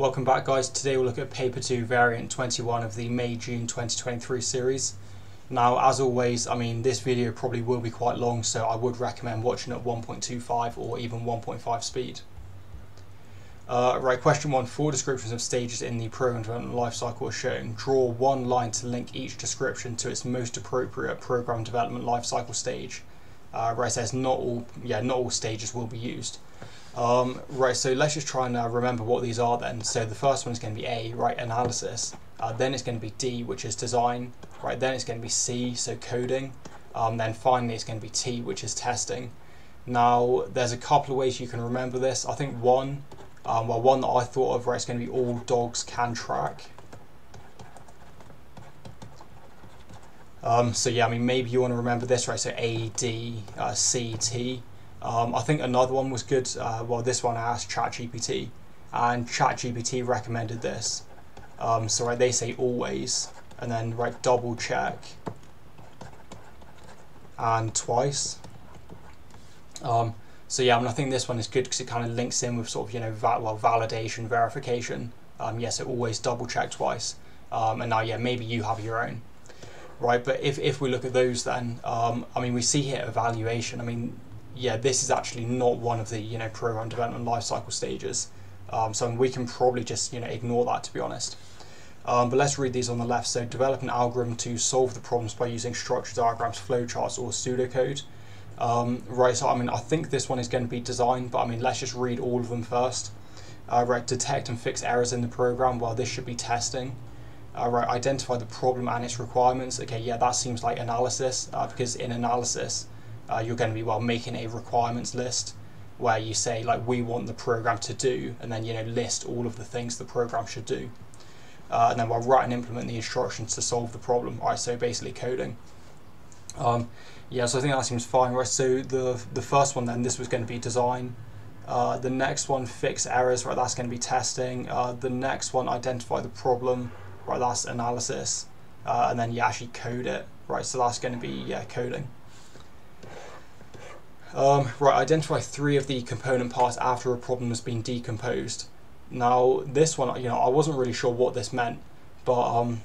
Welcome back guys, today we'll look at paper 2 variant 21 of the May-June 2023 series. Now as always, I mean this video probably will be quite long so I would recommend watching at 1.25 or even 1.5 speed. Uh, right, question 1. Four descriptions of stages in the program development lifecycle are shown. Draw one line to link each description to its most appropriate program development lifecycle stage. Uh, right, says not all, yeah, not all stages will be used. Um, right, so let's just try and uh, remember what these are then. So the first one is going to be A, right, analysis. Uh, then it's going to be D, which is design. Right, then it's going to be C, so coding. Um, then finally it's going to be T, which is testing. Now, there's a couple of ways you can remember this. I think one, um, well, one that I thought of, right, it's going to be all dogs can track. Um, so yeah, I mean, maybe you want to remember this, right? So A, D, uh, C, T. Um, I think another one was good. Uh, well, this one I asked ChatGPT, and ChatGPT recommended this. Um, so right, they say always, and then right double check, and twice. Um, so yeah, I mean, I think this one is good because it kind of links in with sort of you know va well validation, verification. Um, yes, it always double check twice. Um, and now yeah, maybe you have your own right? But if, if we look at those then, um, I mean, we see here evaluation. I mean, yeah, this is actually not one of the, you know, program development lifecycle stages. Um, so we can probably just, you know, ignore that to be honest. Um, but let's read these on the left. So develop an algorithm to solve the problems by using structure diagrams, flowcharts, or pseudocode. Um, right, so I mean, I think this one is going to be designed, but I mean, let's just read all of them first. Uh, right, detect and fix errors in the program. Well, this should be testing uh, right, identify the problem and its requirements. Okay, yeah, that seems like analysis uh, because in analysis, uh, you're going to be well making a requirements list where you say like we want the program to do, and then you know list all of the things the program should do, uh, and then we'll write and implement the instructions to solve the problem. Right, so basically coding. Um, yeah, so I think that seems fine. Right, so the the first one then this was going to be design. Uh, the next one fix errors. Right, that's going to be testing. Uh, the next one identify the problem right, that's analysis, uh, and then you actually code it, right, so that's going to be yeah, coding. Um, right, identify three of the component parts after a problem has been decomposed. Now, this one, you know, I wasn't really sure what this meant, but um,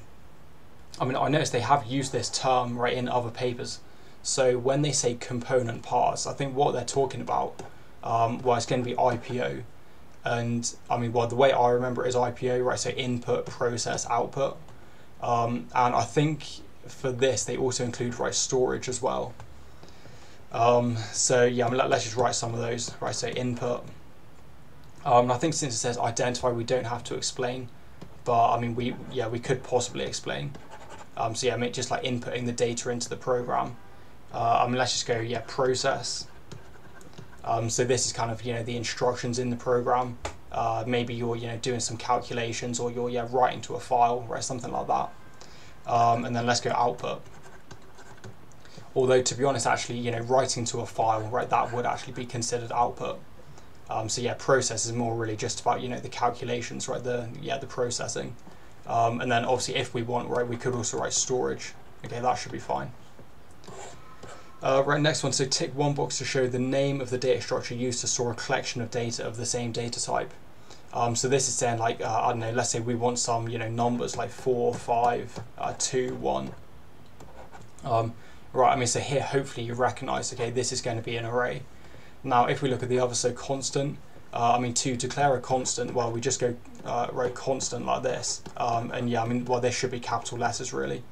I mean, I noticed they have used this term right in other papers. So when they say component parts, I think what they're talking about, um, well, it's going to be IPO, and I mean, well, the way I remember it is IPO, right? So input, process, output. Um, and I think for this, they also include right storage as well. Um, so yeah, I mean, let, us just write some of those, right? So input. Um, I think since it says identify, we don't have to explain, but I mean, we yeah, we could possibly explain. Um, so yeah, I mean, just like inputting the data into the program. Uh, I mean, let's just go yeah, process. Um, so this is kind of you know the instructions in the program. Uh, maybe you're you know doing some calculations or you're yeah writing to a file, right? Something like that. Um, and then let's go output. Although to be honest, actually you know writing to a file, right? That would actually be considered output. Um, so yeah, process is more really just about you know the calculations, right? The yeah the processing. Um, and then obviously if we want, right, we could also write storage. Okay, that should be fine. Uh, right, next one. So tick one box to show the name of the data structure used to store a collection of data of the same data type. Um, so this is saying like, uh, I don't know, let's say we want some, you know, numbers like 4, 5, uh, 2, 1. Um, right, I mean, so here hopefully you recognize, okay, this is going to be an array. Now, if we look at the other, so constant, uh, I mean, to declare a constant, well, we just go, uh, right, constant like this. Um, and yeah, I mean, well, this should be capital letters really.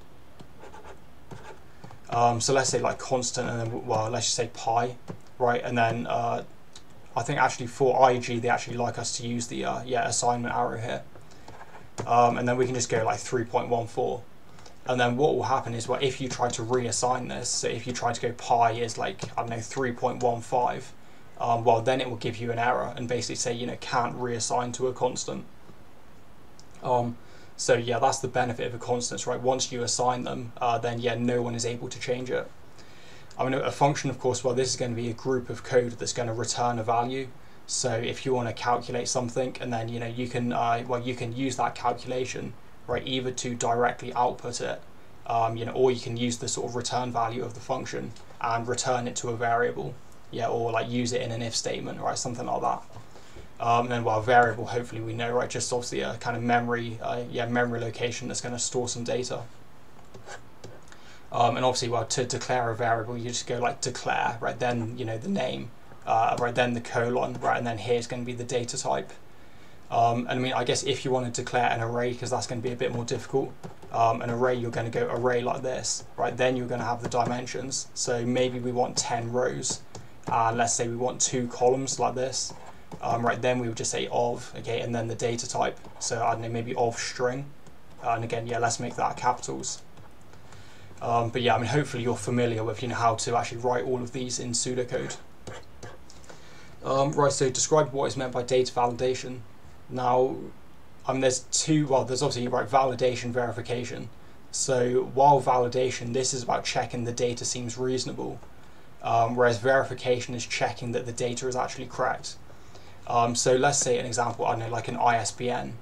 Um, so let's say like constant and then, well, let's just say pi, right? And then uh, I think actually for IG, they actually like us to use the uh, yeah assignment arrow here. Um, and then we can just go like 3.14. And then what will happen is, well, if you try to reassign this, so if you try to go pi is like, I don't know, 3.15, um, well, then it will give you an error and basically say, you know, can't reassign to a constant. Um, so yeah, that's the benefit of a constants, right? Once you assign them, uh, then yeah, no one is able to change it. I mean, a function, of course, well, this is going to be a group of code that's going to return a value. So if you want to calculate something, and then you know you can, uh, well, you can use that calculation, right, either to directly output it, um, you know, or you can use the sort of return value of the function and return it to a variable, yeah, or like use it in an if statement, right, something like that. Um, and then well, variable, hopefully we know, right? Just obviously a kind of memory, uh, yeah, memory location that's going to store some data. Um, and obviously, well, to declare a variable, you just go like declare, right? Then you know the name, uh, right? Then the colon, right? And then here's going to be the data type. Um, and I mean, I guess if you want to declare an array, because that's going to be a bit more difficult, um, an array, you're going to go array like this, right? Then you're going to have the dimensions. So maybe we want 10 rows, and let's say we want two columns like this, um, right? Then we would just say of, okay, and then the data type. So I don't know, maybe of string. Uh, and again, yeah, let's make that capitals. Um, but yeah, I mean, hopefully you're familiar with you know how to actually write all of these in pseudocode. Um, right, so describe what is meant by data validation. Now, I mean, there's two, well, there's obviously right validation, verification. So while validation, this is about checking the data seems reasonable, um, whereas verification is checking that the data is actually correct. Um, so let's say an example, I don't know, like an ISBN.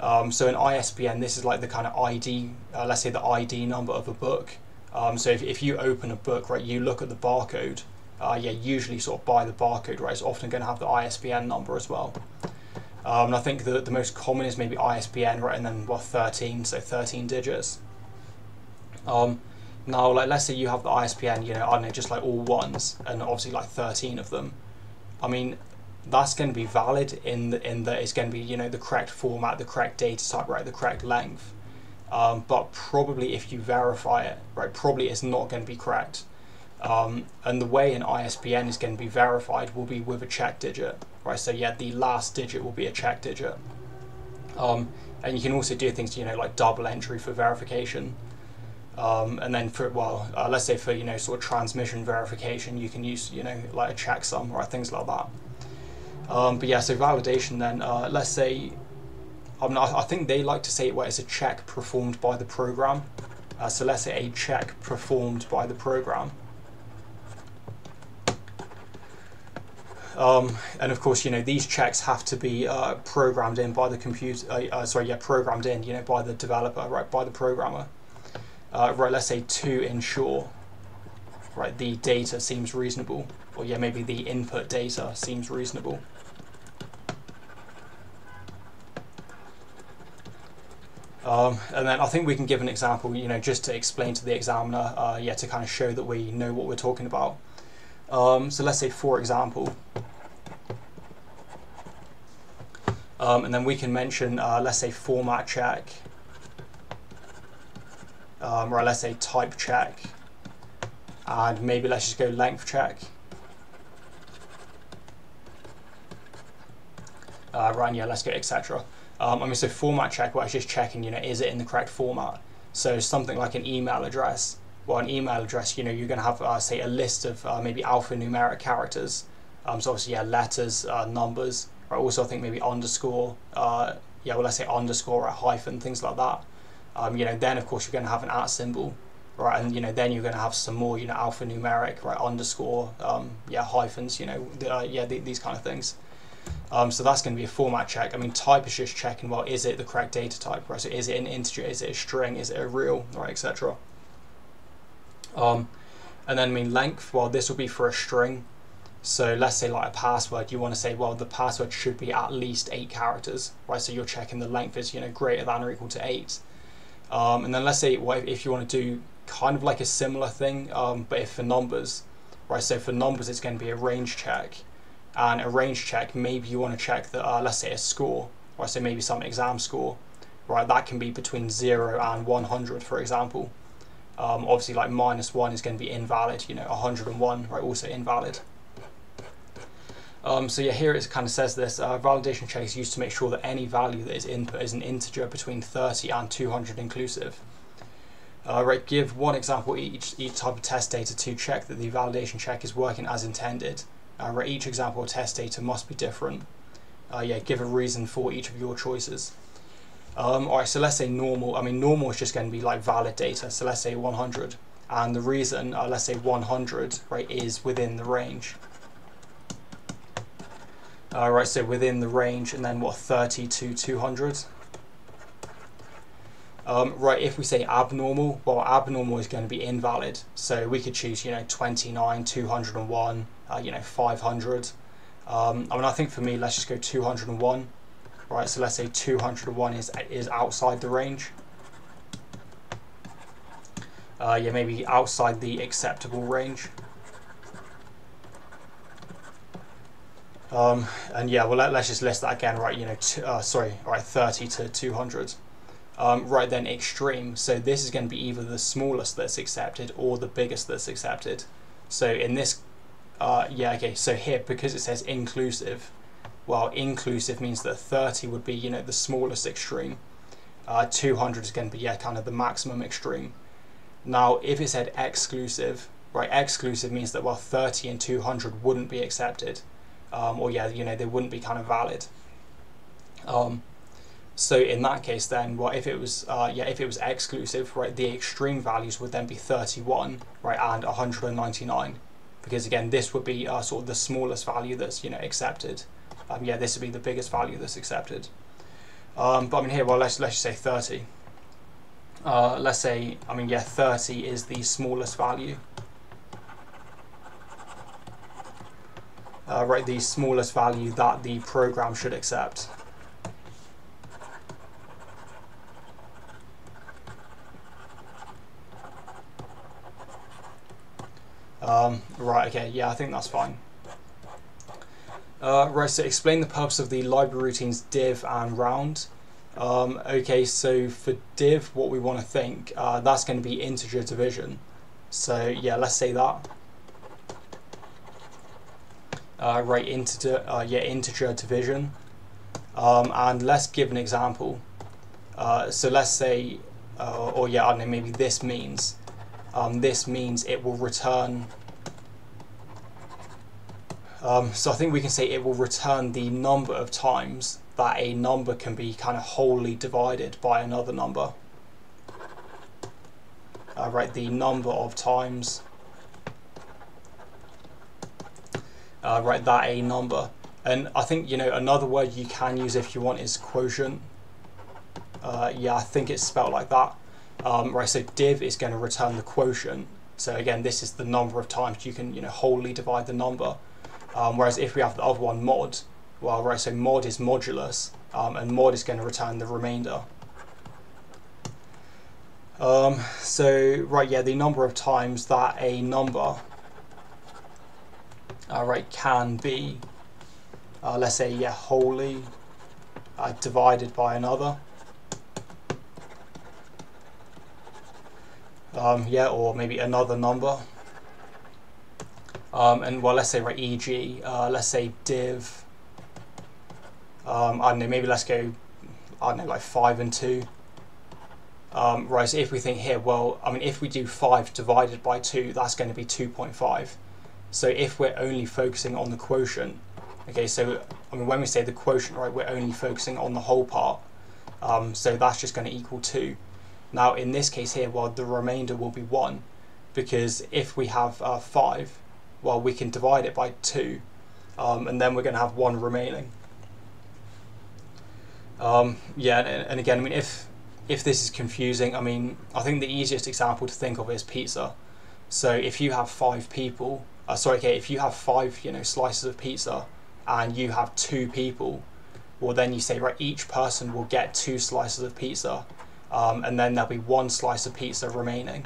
Um, so an ISBN, this is like the kind of ID, uh, let's say the ID number of a book. Um, so if, if you open a book, right, you look at the barcode, uh, yeah, usually sort of by the barcode, right, it's often going to have the ISBN number as well. Um, and I think the, the most common is maybe ISBN, right, and then, well, 13, so 13 digits. Um, now, like, let's say you have the ISBN, you know, I don't know, just like all ones, and obviously like 13 of them. I mean, that's going to be valid in the, in that it's going to be you know the correct format, the correct data type, right, the correct length. Um, but probably if you verify it, right, probably it's not going to be correct. Um, and the way an ISBN is going to be verified will be with a check digit, right? So yeah, the last digit will be a check digit. Um, and you can also do things, you know, like double entry for verification. Um, and then for, well, uh, let's say for, you know, sort of transmission verification, you can use, you know, like a checksum or things like that. Um, but yeah, so validation then, uh, let's say, I, I, think they like to say it where it's a check performed by the program. Uh, so let's say a check performed by the program. Um, and of course, you know, these checks have to be uh, programmed in by the computer, uh, uh, sorry, yeah, programmed in, you know, by the developer, right, by the programmer. Uh, right, let's say to ensure, right, the data seems reasonable, or yeah, maybe the input data seems reasonable. Um, and then I think we can give an example, you know, just to explain to the examiner, uh, yeah, to kind of show that we know what we're talking about. Um, so let's say, for example, um, and then we can mention, uh, let's say, format check, um, or let's say type check, and maybe let's just go length check. Uh, right, yeah, let's go etc. Um, I mean, so format check, it's just checking, you know, is it in the correct format? So something like an email address. Well, an email address, you know, you're going to have, uh, say, a list of uh, maybe alphanumeric characters. Um, so obviously, yeah, letters, uh, numbers. Right? Also, I think maybe underscore, uh, yeah, well, let's say underscore or hyphen, things like that. Um, you know, then of course you're going to have an at symbol, right? And you know, then you're going to have some more, you know, alphanumeric, right? Underscore, um, yeah, hyphens, you know, uh, yeah, these kind of things. Um, so that's going to be a format check. I mean, type is just checking, well, is it the correct data type, right? So is it an integer, is it a string, is it a real, right, etc. Um, and then mean length, well, this will be for a string. So let's say like a password, you want to say, well, the password should be at least eight characters, right? So you're checking the length is, you know, greater than or equal to eight. Um, and then let's say well, if you want to do kind of like a similar thing, um, but if for numbers, right? So for numbers, it's going to be a range check and a range check, maybe you want to check that, uh, let's say a score, right? So maybe some exam score, right? That can be between 0 and 100, for example. Um, obviously, like minus 1 is going to be invalid, you know, 101, right? Also invalid. Um, so yeah, here it kind of says this, uh, validation check is used to make sure that any value that is input is an integer between 30 and 200 inclusive. Uh, right, give one example each, each type of test data to check that the validation check is working as intended. Uh, where each example test data must be different. Uh, yeah, give a reason for each of your choices. Um, Alright, so let's say normal. I mean, normal is just going to be like valid data. So let's say 100. And the reason, uh, let's say 100, right, is within the range. Alright, so within the range, and then what, 30 to 200? Um, right, if we say abnormal, well, abnormal is going to be invalid. So we could choose, you know, 29, 201, uh, you know, 500. Um, I mean, I think for me, let's just go 201. Right, so let's say 201 is is outside the range. Uh, yeah, maybe outside the acceptable range. Um, and yeah, well, let, us just list that again, right? You know, uh, sorry, right, 30 to 200. Um, right then, extreme. So this is going to be either the smallest that's accepted or the biggest that's accepted. So in this, uh, yeah, okay. So here, because it says inclusive, well, inclusive means that 30 would be, you know, the smallest extreme. Uh, 200 is going to be, yeah, kind of the maximum extreme. Now, if it said exclusive, right, exclusive means that, well, 30 and 200 wouldn't be accepted um, or yeah, you know, they wouldn't be kind of valid. Um, so in that case, then, well, if it was, uh, yeah, if it was exclusive, right, the extreme values would then be 31, right, and 199, because again, this would be uh, sort of the smallest value that's, you know, accepted. Um, yeah, this would be the biggest value that's accepted. Um, but I mean here, well, let's let's just say 30. Uh, let's say, I mean, yeah, 30 is the smallest value. uh, right, the smallest value that the program should accept. Um, right, okay, yeah, I think that's fine. Uh, right, so explain the purpose of the library routines div and round. Um, okay, so for div, what we want to think, uh, that's going to be integer division. So yeah, let's say that uh, right integer, uh, yeah, integer division. Um, and let's give an example. Uh, so let's say, uh, or yeah, I don't know, maybe this means, um, this means it will return, um, so I think we can say it will return the number of times that a number can be kind of wholly divided by another number. Uh, right, the number of times uh, write that a number. And I think, you know, another word you can use if you want is quotient. Uh, yeah, I think it's spelled like that. Um, right, so div is going to return the quotient. So again, this is the number of times you can, you know, wholly divide the number. Um, whereas if we have the other one, mod, well, right, so mod is modulus, um, and mod is going to return the remainder. Um, so, right, yeah, the number of times that a number uh, right, can be, uh, let's say, yeah, wholly uh, divided by another. Um, yeah, or maybe another number. Um, and well, let's say, right, e.g., uh, let's say div, um, I don't know, maybe let's go, I don't know, like 5 and 2. Um, right, so if we think here, well, I mean, if we do 5 divided by 2, that's going to be 2.5. So if we're only focusing on the quotient, okay, so I mean when we say the quotient, right, we're only focusing on the whole part. Um, so that's just going to equal 2. Now in this case here, well, the remainder will be 1 because if we have uh, 5, well, we can divide it by 2 um, and then we're going to have 1 remaining. Um, yeah, and, and again, I mean, if if this is confusing, I mean, I think the easiest example to think of is pizza. So if you have five people, uh, sorry, okay, if you have five, you know, slices of pizza and you have two people, well, then you say, right, each person will get two slices of pizza, um, and then there'll be one slice of pizza remaining,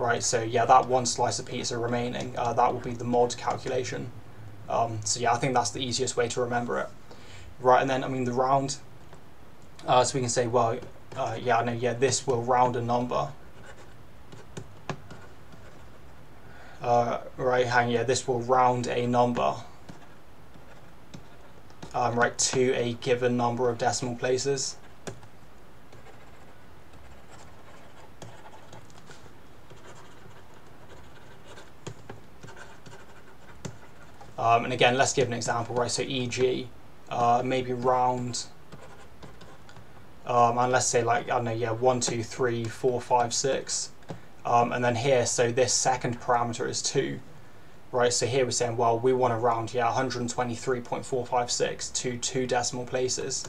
right? So yeah, that one slice of pizza remaining, uh, that will be the mod calculation. Um, so yeah, I think that's the easiest way to remember it, right? And then I mean the round. Uh, so we can say, well, uh, yeah, I know, yeah, this will round a number. uh, right hang, yeah, this will round a number um, right to a given number of decimal places. Um, and again, let's give an example, right? So e.g., uh, maybe round, um, and let's say like, I don't know, yeah, one, two, three, four, five, six. Um, and then here, so this second parameter is 2, right? So here we're saying, well, we want to round, yeah, 123.456 to two decimal places.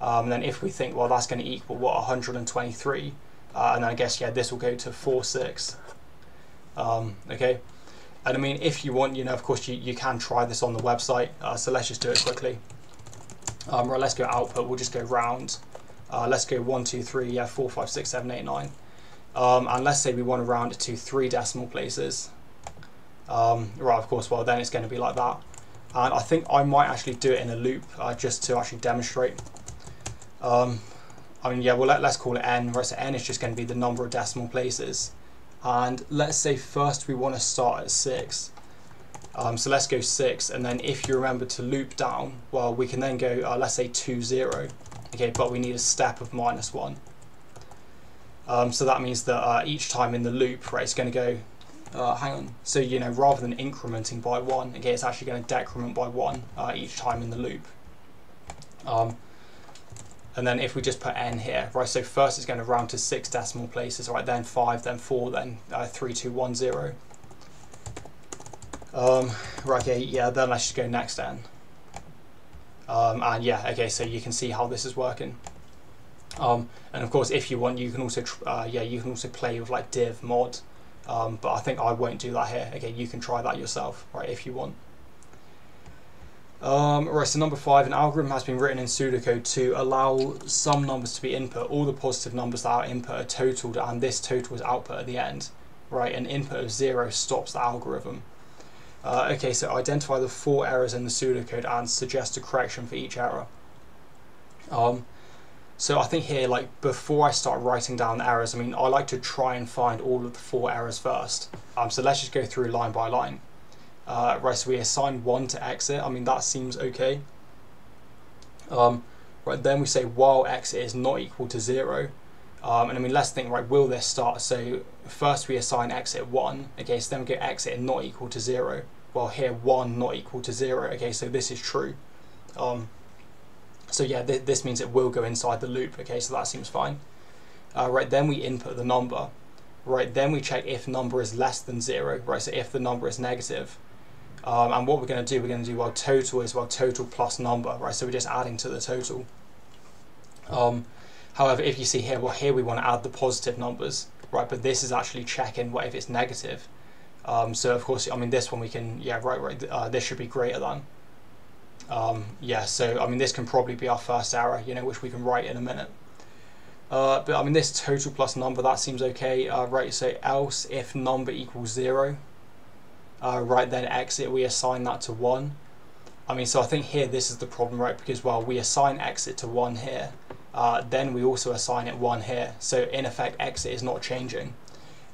Um, and then if we think, well, that's going to equal, what, 123, uh, and then I guess, yeah, this will go to 46. Um, okay, And I mean, if you want, you know, of course, you, you can try this on the website. Uh, so let's just do it quickly. Um, right, let's go output. We'll just go round. Uh, let's go one, two, three, yeah, four, five, six, seven, eight, nine. Um, and let's say we want to round it to three decimal places. Um, right, of course, well, then it's going to be like that. And I think I might actually do it in a loop uh, just to actually demonstrate. Um, I mean, yeah, well, let, us call it n, right? So n is just going to be the number of decimal places. And let's say first we want to start at 6. Um, so let's go 6, and then if you remember to loop down, well, we can then go, uh, let's say 2, 0. Okay, but we need a step of minus 1. Um, so that means that uh, each time in the loop, right, it's going to go, uh, hang on, so, you know, rather than incrementing by 1, okay, it's actually going to decrement by 1 uh, each time in the loop. Um, and then if we just put n here, right, so first it's going to round to six decimal places, right, then five, then four, then uh, three, two, one, zero. Um, right, okay, yeah, then let's just go next n. Um, and yeah, okay, so you can see how this is working. Um, and of course, if you want, you can also, uh, yeah, you can also play with like div mod. Um, but I think I won't do that here. Again, you can try that yourself, right, if you want. Um, right, so number five, an algorithm has been written in pseudocode to allow some numbers to be input. All the positive numbers that are input are totaled, and this total is output at the end. Right, an input of zero stops the algorithm. Uh, okay, so identify the four errors in the pseudocode and suggest a correction for each error. Um, so I think here, like before I start writing down the errors, I mean, I like to try and find all of the four errors first. Um, so let's just go through line by line. Uh, right, so we assign one to exit. I mean, that seems okay. Um, right, then we say while exit is not equal to zero. Um, and I mean, let's think, right, will this start? So first we assign exit one. Okay, so then we get exit not equal to zero. Well, here one not equal to zero. Okay, so this is true. Um, so yeah, th this means it will go inside the loop. Okay, so that seems fine. Uh, right, then we input the number. Right, then we check if number is less than zero. Right, so if the number is negative, um, and what we're going to do, we're going to do, well, total is, well, total plus number, right? So we're just adding to the total. Um, however, if you see here, well, here we want to add the positive numbers, right? But this is actually checking what if it's negative. Um, so of course, I mean, this one we can, yeah, right, right, uh, this should be greater than. Um, yeah, so I mean, this can probably be our first error, you know, which we can write in a minute. Uh, but I mean, this total plus number, that seems okay, uh, right? So else if number equals zero, uh, right then exit, we assign that to 1. I mean, so I think here this is the problem, right? Because, while we assign exit to 1 here, uh, then we also assign it 1 here. So, in effect, exit is not changing.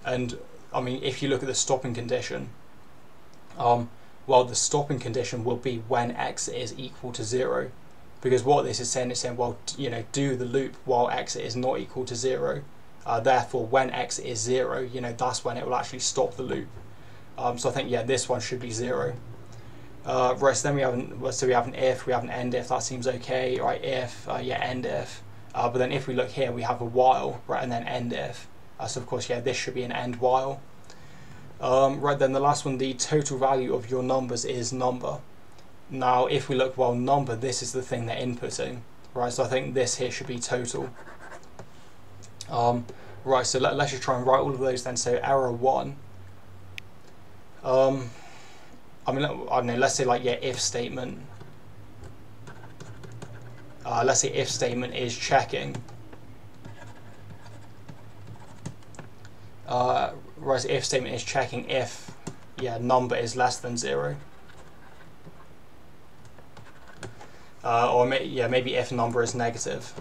And, I mean, if you look at the stopping condition, um, well, the stopping condition will be when exit is equal to 0. Because what this is saying is saying, well, you know, do the loop while exit is not equal to 0. Uh, therefore, when exit is 0, you know, that's when it will actually stop the loop. Um, so I think, yeah, this one should be zero. Uh, right, so then we have an, so we have an if, we have an end if, that seems okay, right, if, uh, yeah, end if. Uh, but then if we look here, we have a while, right, and then end if. Uh, so of course, yeah, this should be an end while. Um, right, then the last one, the total value of your numbers is number. Now, if we look, well, number, this is the thing they're inputting, right, so I think this here should be total. Um, right, so let, let's just try and write all of those then. So error 1 um, I mean, I don't know, let's say like, yeah, if statement. Uh, let's say if statement is checking. Uh, right, if statement is checking if, yeah, number is less than zero. Uh, or may, yeah, maybe if number is negative.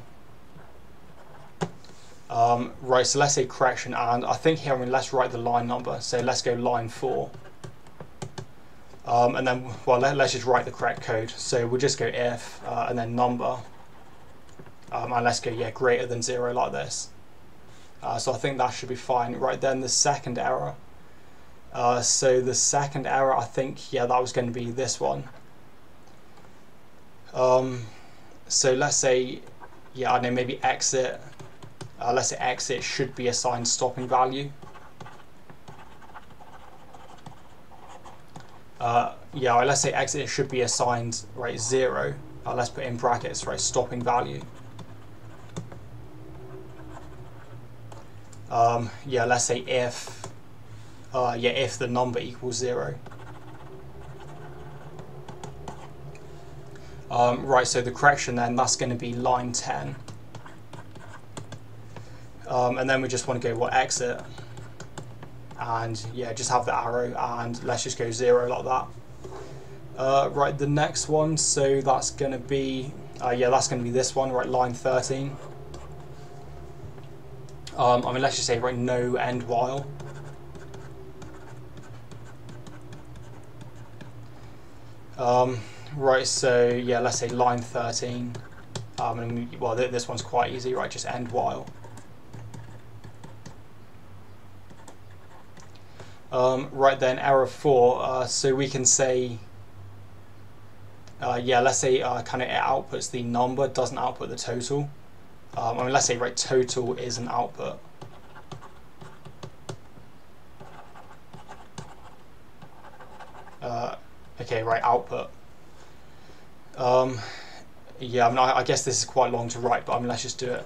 Um, right, so let's say correction, and I think here, I mean, let's write the line number. So let's go line 4. Um, and then, well, let, us just write the correct code. So we'll just go if uh, and then number. Um, and let's go, yeah, greater than zero like this. Uh, so I think that should be fine. Right then, the second error. Uh, so the second error, I think, yeah, that was going to be this one. Um, so let's say, yeah, I know, maybe exit. Uh, let's say exit should be assigned stopping value. Uh, yeah, let's say exit should be assigned right zero. Uh, let's put in brackets right stopping value. Um, yeah, let's say if uh, yeah, if the number equals zero. Um, right, so the correction then, that's going to be line 10. Um, and then we just want to go, what, exit. And yeah, just have the arrow and let's just go zero like that. Uh, right, the next one, so that's to be, uh, yeah, that's to be this one, right, line 13. Um, I mean, let's just say, right, no end while. Um, right, so yeah, let's say line 13. Um, and, well, this one's quite easy, right, just end while. Um, right then, error 4, uh, so we can say uh, yeah, let's say uh, kind of it outputs the number, doesn't output the total. Um, I mean, let's say right total is an output. Uh, okay, right output. Um, yeah, I mean, I, I, guess this is quite long to write, but I mean, let's just do it.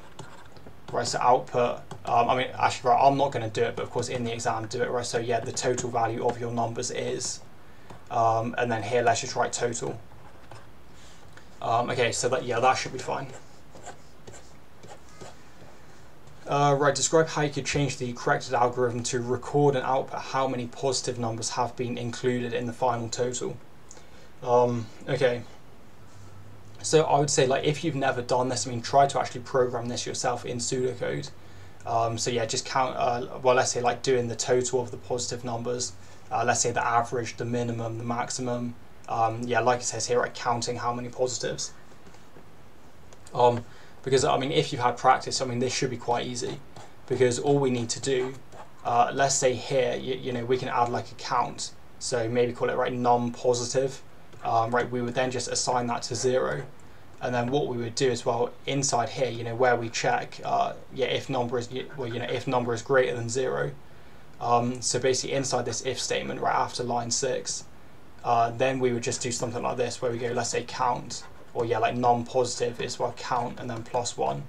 Right, so output. Um, I mean, actually, right, I'm not going to do it, but of course, in the exam, do it. Right, so yeah, the total value of your numbers is, um, and then here, let's just write total. Um, okay, so that yeah, that should be fine. Uh, right, describe how you could change the corrected algorithm to record and output how many positive numbers have been included in the final total. Um, okay, so I would say like if you've never done this, I mean try to actually program this yourself in pseudocode. Um, so yeah, just count, uh, well let's say like doing the total of the positive numbers, uh, let's say the average, the minimum, the maximum, um, yeah, like it says here, counting how many positives. Um, because I mean, if you've had practice, I mean, this should be quite easy, because all we need to do, uh, let's say here, you, you, know, we can add like a count, so maybe call it right non-positive, um, right? We would then just assign that to zero, and then what we would do as well inside here, you know, where we check, uh, yeah, if number is well, you know, if number is greater than zero. Um, so basically, inside this if statement, right after line six, uh, then we would just do something like this where we go, let's say count, or yeah, like non-positive is well count and then plus one.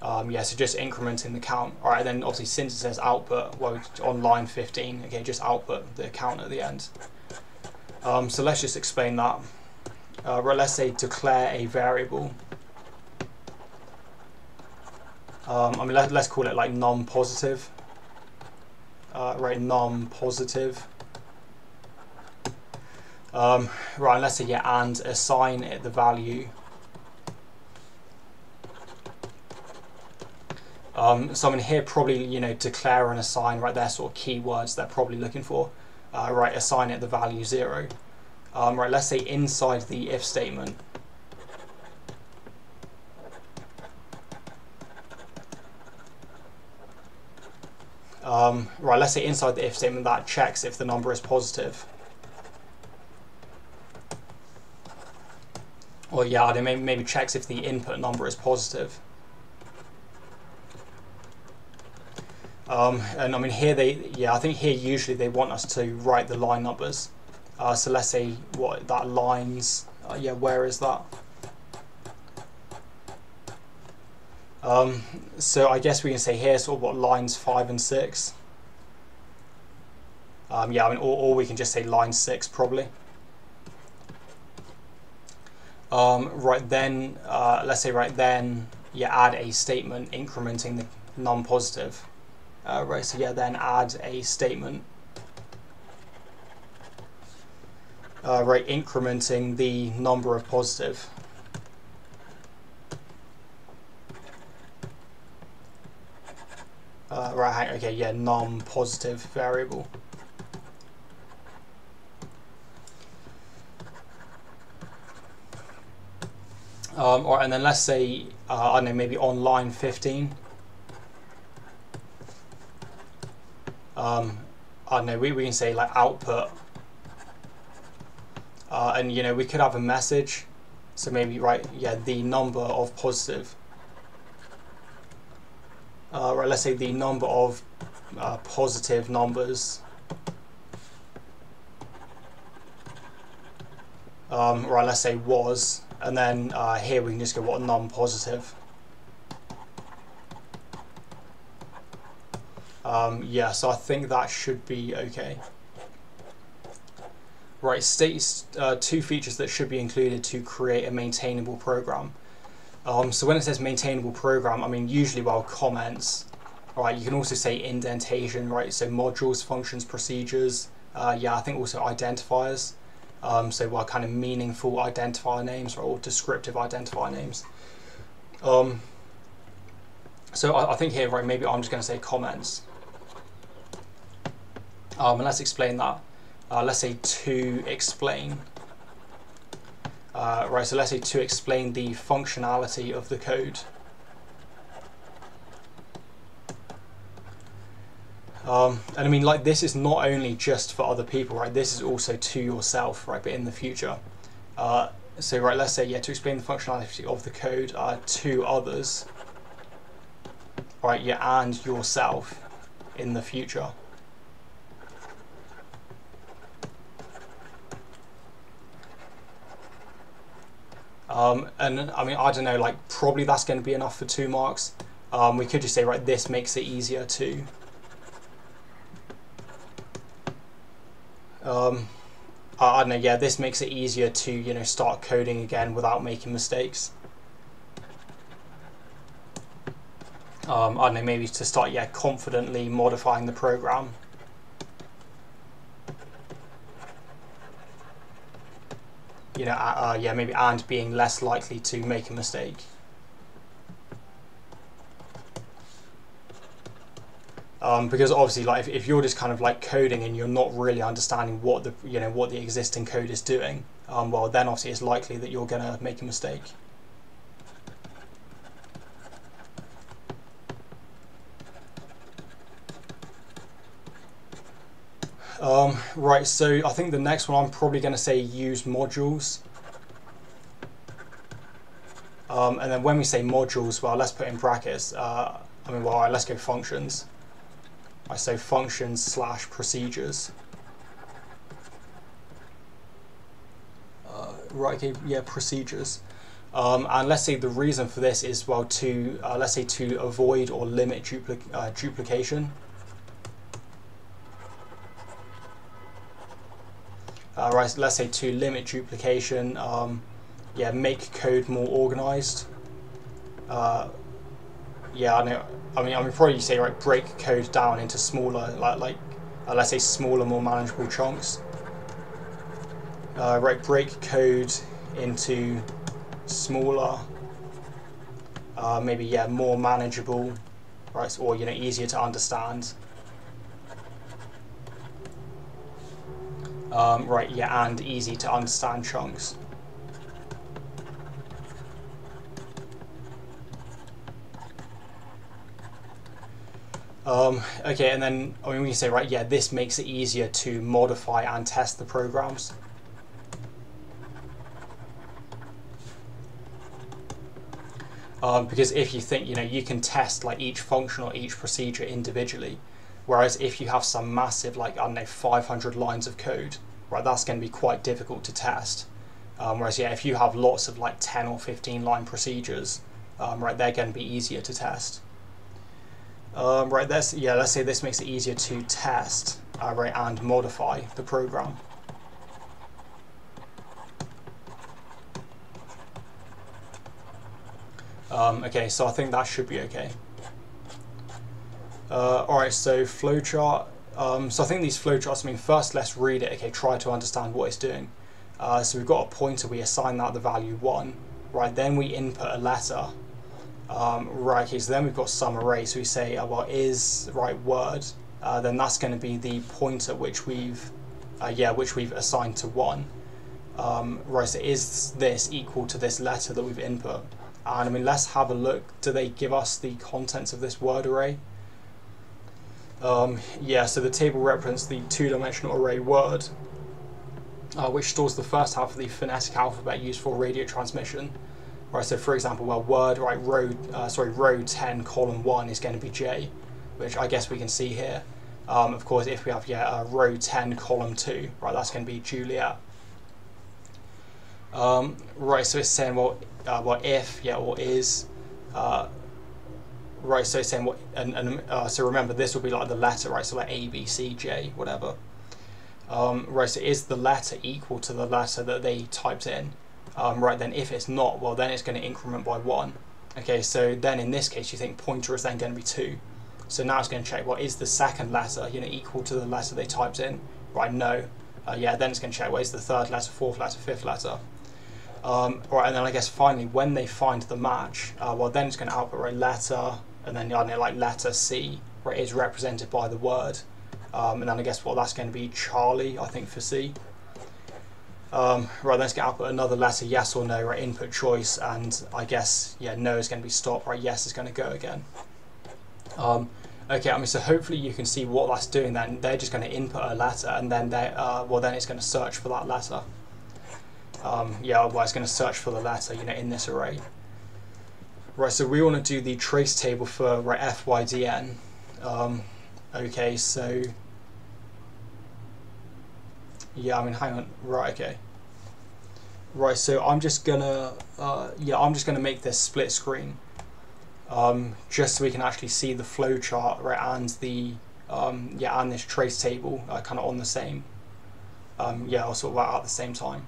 Um, yeah, so just incrementing the count. All right, and then obviously since it says output, well, on line 15, okay, just output the count at the end. Um, so let's just explain that. Uh, let's say declare a variable. Um, I mean, let, us call it like non-positive. Uh, right, non-positive. Um, right, let's say yeah, and assign it the value. Um, so in here probably you know declare and assign right there sort of keywords they're probably looking for. Uh, right, assign it the value zero. Um, right, let's say inside the if statement. Um, right, let's say inside the if statement that checks if the number is positive. Or yeah, it maybe, maybe checks if the input number is positive. Um, and I mean here they, yeah, I think here usually they want us to write the line numbers. Uh, so let's say what that lines, uh, yeah, where is that? Um, so I guess we can say here sort of what lines five and six. Um, yeah, I mean, or, or we can just say line six probably. Um, right then, uh, let's say right then, you add a statement incrementing the non-positive. Uh, right, so yeah, then add a statement. Uh, right, incrementing the number of positive. Uh, right, okay, yeah, non-positive variable. Um, or and then let's say uh, I don't know maybe on line 15. Um, I don't know we, we can say like output uh, and you know we could have a message. So maybe write yeah the number of positive. Uh, right let's say the number of uh, positive numbers. Um, right let's say was. And then uh, here we can just go what non-positive? Um, yeah, so I think that should be okay. Right, states uh, two features that should be included to create a maintainable program. Um, so when it says maintainable program, I mean usually well comments. Right, you can also say indentation, right? So modules, functions, procedures. Uh, yeah, I think also identifiers. Um, so well, kind of meaningful identifier names or descriptive identifier names. Um, so I, I, think here, right, maybe I'm just going to say comments. Um, and let's explain that uh, let's say to explain. Uh, right, so let's say to explain the functionality of the code. Um, and I mean, like, this is not only just for other people, right? This is also to yourself, right? But in the future. Uh, so, right, let's say, yeah, to explain the functionality of the code uh, to others, right? Yeah, and yourself in the future. Um, and I mean, I don't know, like probably that's going to be enough for two marks. Um, we could just say, right, this makes it easier to. Um, I don't know, yeah, this makes it easier to, you know, start coding again without making mistakes. Um, I don't know, maybe to start, yeah, confidently modifying the program. You know, uh, uh, yeah, maybe and being less likely to make a mistake. Um, because obviously, like if, if you're just kind of like coding and you're not really understanding what the you know what the existing code is doing, um, well then obviously it's likely that you're gonna make a mistake. Um, right, so I think the next one I'm probably going to say use modules. Um, and then when we say modules, well, let's put in brackets. Uh, I mean, well, right, let's go functions. I say functions slash procedures. Uh, right, okay, yeah, procedures. Um, and let's say the reason for this is, well, to, uh, let's say to avoid or limit dupli uh, duplication. Uh, right, let's say to limit duplication, um, yeah, make code more organized. Uh, yeah, I know. I mean, I mean, probably you say right, break code down into smaller, like, like uh, let's say smaller, more manageable chunks. Uh, right, break code into smaller, uh, maybe yeah, more manageable, right, or you know, easier to understand. Um, right, yeah, and easy to understand chunks. Um, okay, and then I mean, we can say, right, yeah, this makes it easier to modify and test the programs. Um, because if you think, you know, you can test like each function or each procedure individually, Whereas if you have some massive, like, I don't know, 500 lines of code, right, that's going to be quite difficult to test. Um, whereas, yeah, if you have lots of like 10 or 15 line procedures, um, right, they're going to be easier to test. Um, right, that's, yeah, let's say this makes it easier to test, uh, right, and modify the program. Um, okay, so I think that should be okay. Uh, Alright, so flowchart. Um, so I think these flowcharts, I mean, first let's read it, okay, try to understand what it's doing. Uh, so we've got a pointer, we assign that the value 1, right, then we input a letter. Um, right, okay, so then we've got some array, so we say, uh, well, is, right, word, uh, then that's going to be the pointer which we've, uh, yeah, which we've assigned to 1. Um, right, so is this equal to this letter that we've input? And I mean, let's have a look. Do they give us the contents of this word array? Um, yeah, so the table represents the two-dimensional array word, uh, which stores the first half of the phonetic alphabet used for radio transmission. Right, so for example, well, word, right, row, uh, sorry, row 10, column 1 is going to be J, which I guess we can see here. Um, of course, if we have, yeah, uh, row 10, column 2, right, that's going to be Juliet. Um, right, so it's saying, well, uh, well, if, yeah, or is, uh, right, so saying what, and, and uh, so remember this will be like the letter, right? So like A, B, C, J, whatever. Um, right, so is the letter equal to the letter that they typed in? Um, right, then if it's not, well then it's going to increment by one. Okay, so then in this case you think pointer is then going to be two. So now it's going to check, well is the second letter, you know, equal to the letter they typed in? Right, no. Uh, yeah, then it's going to check, well is the third letter, fourth letter, fifth letter? Um, right, and then I guess finally when they find the match, uh, well then it's going to output right letter, and then I know like letter C, it is represented by the word. Um, and then I guess what that's going to be Charlie, I think for C. Um, right, let's get output another letter, yes or no, right, input choice, and I guess, yeah, no is going to be stop, right, yes is going to go again. Um, okay, I mean, so hopefully you can see what that's doing then. They're just going to input a letter, and then they, uh, well, then it's going to search for that letter. Um, yeah, well, it's going to search for the letter, you know, in this array. Right, so we want to do the trace table for right, FYDN. Um, okay, so yeah, I mean, hang on, right, okay. Right, so I'm just gonna, uh, yeah, I'm just gonna make this split screen, um, just so we can actually see the flow chart, right, and the, um, yeah, and this trace table uh, kind of on the same, um, yeah, or sort of at the same time.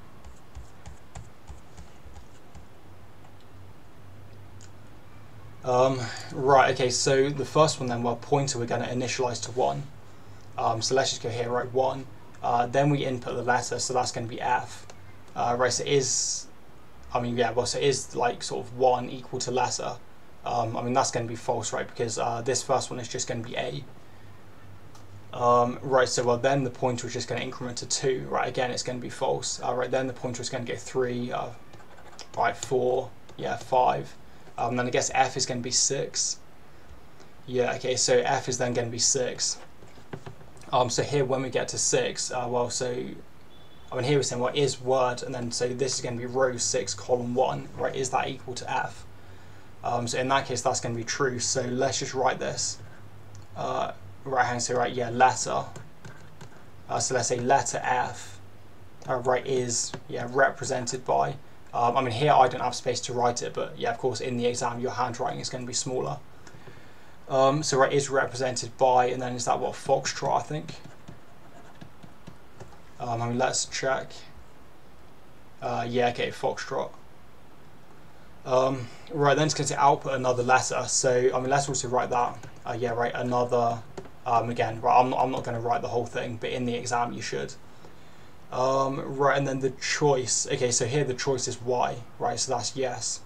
Um, right, okay, so the first one then, well, pointer we're going to initialize to 1. Um, so let's just go here, right, 1. Uh, then we input the letter, so that's going to be F. Uh, right, so is, I mean, yeah, well, so is like sort of 1 equal to letter. Um, I mean, that's going to be false, right, because uh, this first one is just going to be A. Um, right, so well, then the pointer is just going to increment to 2, right, again, it's going to be false. Uh, right, then the pointer is going to go 3, uh, right, 4, yeah, 5. Um, then I guess F is going to be 6. Yeah, okay, so F is then going to be 6. Um, so here when we get to 6, uh, well, so, I mean, here we're saying, what well, is word, and then so this is going to be row 6, column 1, right, is that equal to F? Um, so in that case, that's going to be true, so let's just write this. Uh, right hand, so right, yeah, letter. Uh, so let's say letter F, uh, right, is, yeah, represented by um, I mean, here I don't have space to write it, but yeah, of course, in the exam, your handwriting is going to be smaller. Um, so it is represented by, and then is that what Foxtrot? I think. Um, I mean, let's check. Uh, yeah, okay, Foxtrot. Um, right, then it's going to output another letter. So I mean, let's also write that. Uh, yeah, right, another. Um, again, right, I'm not, I'm not going to write the whole thing, but in the exam you should. Um, right, and then the choice. Okay, so here the choice is Y, right? So that's yes.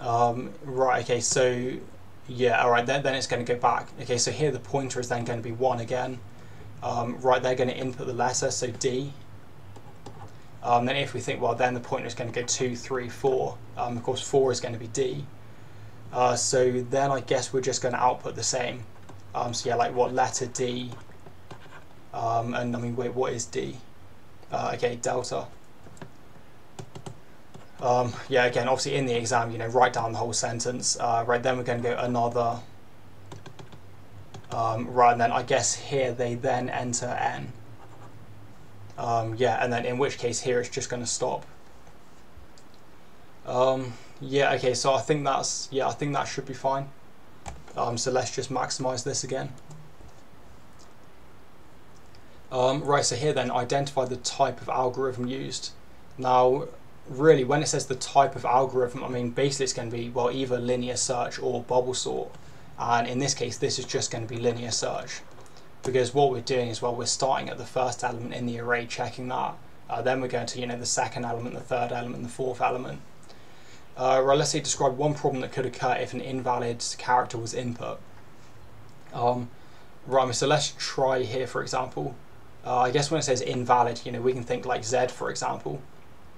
Um, right, okay, so yeah, all right, then, then it's going to go back. Okay, so here the pointer is then going to be 1 again. Um, right, they're going to input the letter, so D. Um, then if we think, well, then the pointer is going to go 2, 3, 4. Um, of course, 4 is going to be D. Uh, so then I guess we're just going to output the same. Um, so yeah, like what letter D um, and I mean, wait, what is D? Uh, okay, delta. Um, yeah, again, obviously in the exam, you know, write down the whole sentence. Uh, right, then we're going to go another. Um, right, and then I guess here they then enter n. Um, yeah, and then in which case here it's just going to stop. Um, yeah, okay, so I think that's, yeah, I think that should be fine. Um, so let's just maximize this again. Um, right, so here then, identify the type of algorithm used. Now, really, when it says the type of algorithm, I mean, basically it's going to be, well, either linear search or bubble sort. And in this case, this is just going to be linear search. Because what we're doing is, well, we're starting at the first element in the array, checking that. Uh, then we're going to, you know, the second element, the third element, the fourth element. Uh, right, let's say describe one problem that could occur if an invalid character was input. Um, right, so let's try here, for example. Uh, I guess when it says invalid, you know, we can think like Z, for example.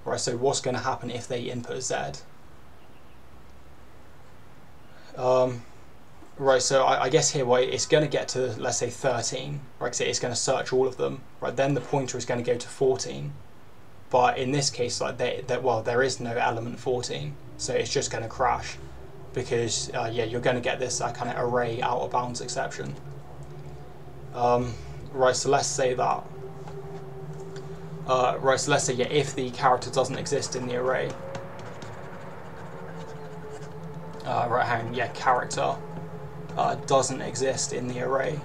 Right, so what's going to happen if they input Z? Um, right, so I, I, guess here, well, it's going to get to, let's say, 13. Right, so it's going to search all of them. Right, then the pointer is going to go to 14. But in this case, like, they, they, well, there is no element 14, so it's just going to crash. Because, uh, yeah, you're going to get this uh, kind of array out of bounds exception. Um, Right, so let's say that. Uh, right, so let's say, yeah, if the character doesn't exist in the array. uh, right hand, yeah, character uh, doesn't exist in the array.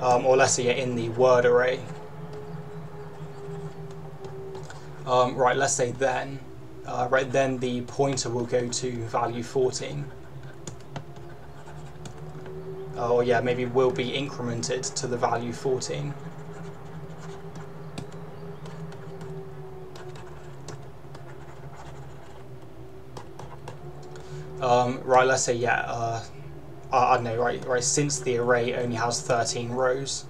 Um, or let's say in the word array. Um, right, let's say then, uh, right then the pointer will go to value 14. Or yeah, maybe will be incremented to the value 14. Um, right, let's say, yeah, uh, I don't know, right, right, since the array only has 13 rows,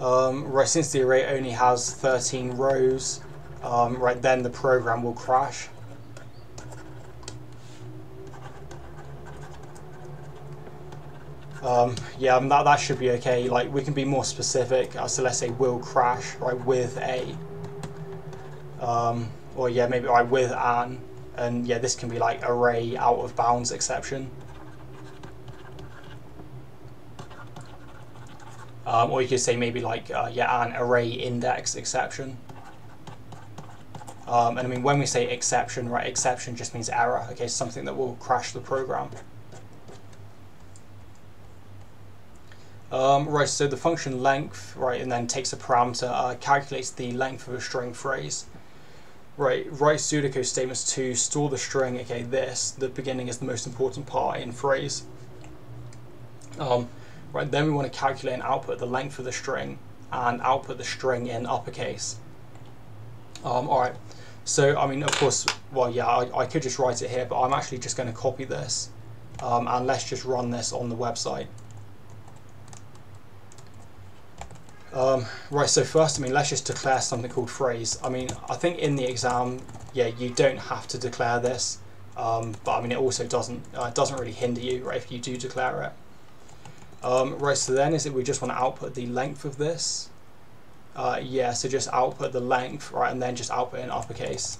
um, right, since the array only has 13 rows, um, right, then the program will crash. Um, yeah, um, that, that should be okay. Like, we can be more specific. So let's say will crash, right, with a um, or yeah, maybe like with an, and yeah, this can be like array out of bounds exception. Um, or you could say maybe like, uh, yeah, an array index exception. Um, and I mean, when we say exception, right, exception just means error, okay, something that will crash the program. Um, right, so the function length, right, and then takes a parameter, uh, calculates the length of a string phrase. Right, write pseudocode statements to store the string, okay, this, the beginning is the most important part in phrase. Um, right, then we want to calculate and output the length of the string and output the string in uppercase. Um, Alright, so I mean, of course, well, yeah, I, I could just write it here, but I'm actually just going to copy this um, and let's just run this on the website. Um, right, so first, I mean, let's just declare something called phrase. I mean, I think in the exam, yeah, you don't have to declare this, um, but I mean, it also doesn't uh, doesn't really hinder you, right, if you do declare it. Um, right, so then is it we just want to output the length of this? Uh, yeah, so just output the length, right, and then just output in uppercase.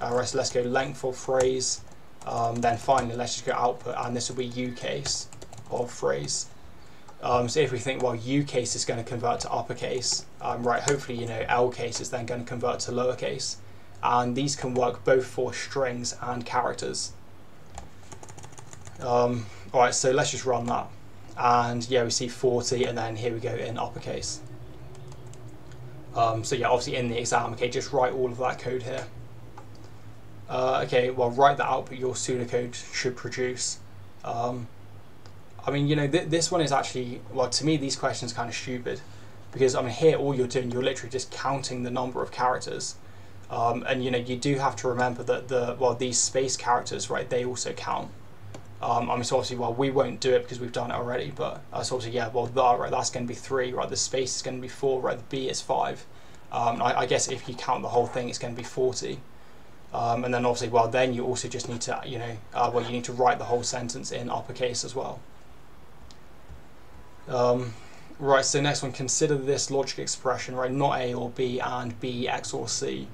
Uh, right, so let's go length of phrase. Um, then finally, let's just go output, and this will be UCASE of phrase. Um, so if we think, well, UCASE is going to convert to uppercase, um, right, hopefully, you know, LCASE is then going to convert to lowercase. And these can work both for strings and characters. Um, all right, so let's just run that. And yeah, we see 40, and then here we go in uppercase. Um, so yeah, obviously in the exam, okay, just write all of that code here. Uh, okay, well, write the output your pseudocode should produce. Um, I mean, you know, th this one is actually, well, to me, these questions kind of stupid because I mean, here all you're doing, you're literally just counting the number of characters. Um, and you know, you do have to remember that the well, these space characters, right? They also count. Um, I mean, so obviously, well, we won't do it because we've done it already. But uh, so obviously, yeah, well, that right, that's going to be three, right? The space is going to be four, right? The B is five. Um, I, I, guess if you count the whole thing, it's going to be forty. Um, and then obviously, well, then you also just need to, you know, uh, well, you need to write the whole sentence in uppercase as well. Um, right, so next one, consider this logic expression, right, not A or B and B, XOR C.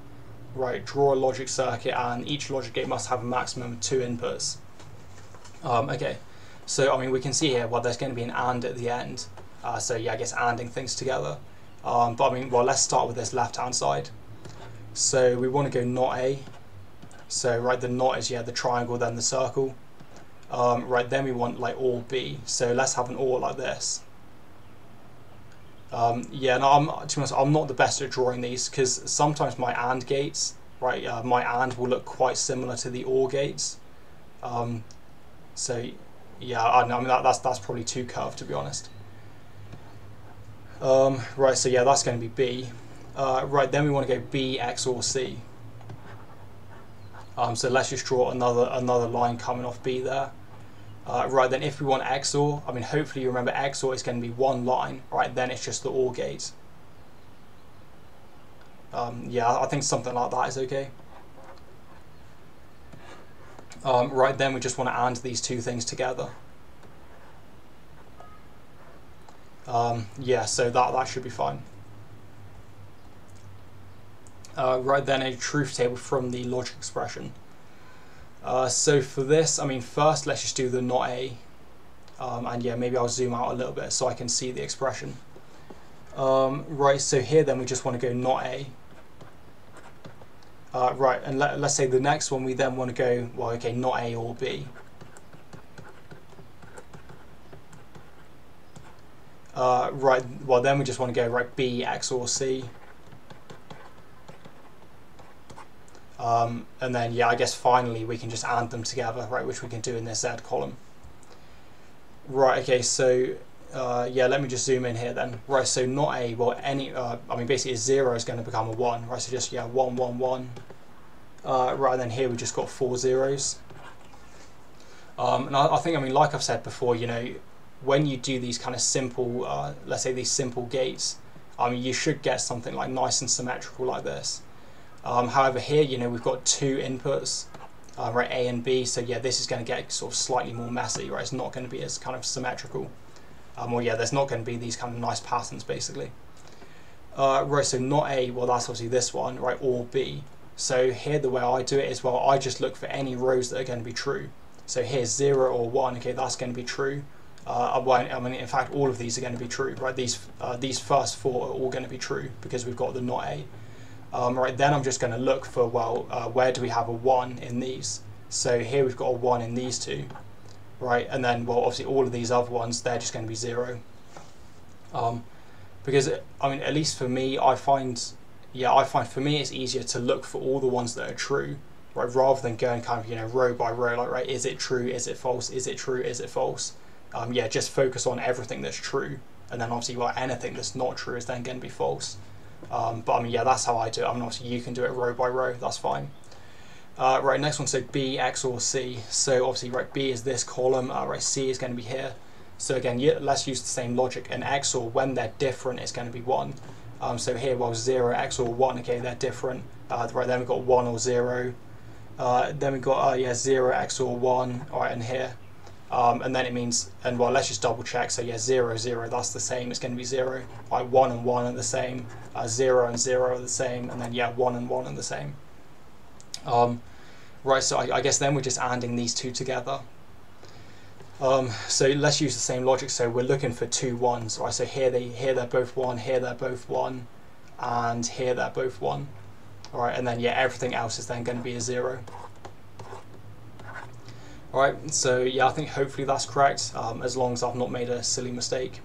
Right, draw a logic circuit and each logic gate must have a maximum of two inputs. Um, okay, so I mean we can see here, well there's going to be an AND at the end. Uh, so yeah, I guess ANDing things together. Um, but I mean, well let's start with this left hand side. So we want to go not A. So right, the not is yeah the triangle, then the circle. Um, right, then we want like all B. So let's have an OR like this. Um, yeah, no, I'm, to be honest, I'm not the best at drawing these because sometimes my AND gates, right, uh, my AND will look quite similar to the OR gates. Um, so yeah, I, know, I mean that, that's that's probably too curved to be honest. Um, right, so yeah, that's going to be B. Uh, right, then we want to go B, X, or C. Um, so let's just draw another another line coming off B there. Uh, right, then if we want XOR, I mean, hopefully you remember XOR is going to be one line, right, then it's just the OR gate. Um, yeah, I think something like that is okay. Um, right, then we just want to AND these two things together. Um, yeah, so that, that should be fine. Uh, right then a truth table from the logic expression. Uh, so for this, I mean, first let's just do the not A. Um, and yeah, maybe I'll zoom out a little bit so I can see the expression. Um, right, so here then we just want to go not A. Uh, right, and let, let's say the next one we then want to go, well, okay, not A or B. Uh, right, well then we just want to go right B, XOR C. Um, and then yeah, I guess finally we can just add them together, right, which we can do in this Z column. Right, okay, so uh, yeah, let me just zoom in here then. Right, so not A, well any, uh, I mean basically a 0 is going to become a 1, right, so just yeah, 1, 1, 1. Uh, right, then here we just got four zeros. Um, and I, I think, I mean, like I've said before, you know, when you do these kind of simple, uh, let's say these simple gates, I mean, you should get something like nice and symmetrical like this. Um, however, here, you know, we've got two inputs, uh, right, A and B, so yeah, this is going to get sort of slightly more messy, right? It's not going to be as kind of symmetrical. Um, or yeah, there's not going to be these kind of nice patterns, basically. Uh, right, so not A, well, that's obviously this one, right, or B. So here, the way I do it is, well, I just look for any rows that are going to be true. So here's 0 or 1, okay, that's going to be true. Uh, I mean, in fact, all of these are going to be true, right? These uh, these first four are all going to be true because we've got the not a. Um, right, then I'm just going to look for, well, uh, where do we have a 1 in these? So here we've got a 1 in these two, right? And then, well, obviously all of these other ones, they're just going to be 0. Um, because, I mean, at least for me, I find, yeah, I find for me it's easier to look for all the ones that are true, right? Rather than going kind of, you know, row by row, like, right, is it true, is it false, is it true, is it false? um, yeah, just focus on everything that's true, and then obviously, well, anything that's not true is then going to be false. Um, but I mean, yeah, that's how I do it. I mean, obviously, you can do it row by row. That's fine. Uh, right, next one, so B, X, or C. So obviously, right, B is this column. Uh, right, C is going to be here. So again, yeah, let's use the same logic. An or when they're different, it's going to be 1. Um, so here, well, 0, XOR 1, okay, they're different. Uh, right, then we've got 1 or 0. Uh, then we've got, uh, yeah, 0, XOR 1. All right, and here, um, and then it means, and well, let's just double check. So yeah, zero, zero, that's the same. It's going to be zero. Like one and one are the same. Uh, zero and zero are the same. And then yeah, one and one are the same. Um, right, so I, I, guess then we're just adding these two together. Um, so let's use the same logic. So we're looking for two ones, right? So here they here they're both one, here they're both one, and here they're both one. All right, and then yeah, everything else is then going to be a zero. Alright, so yeah, I think hopefully that's correct, um, as long as I've not made a silly mistake.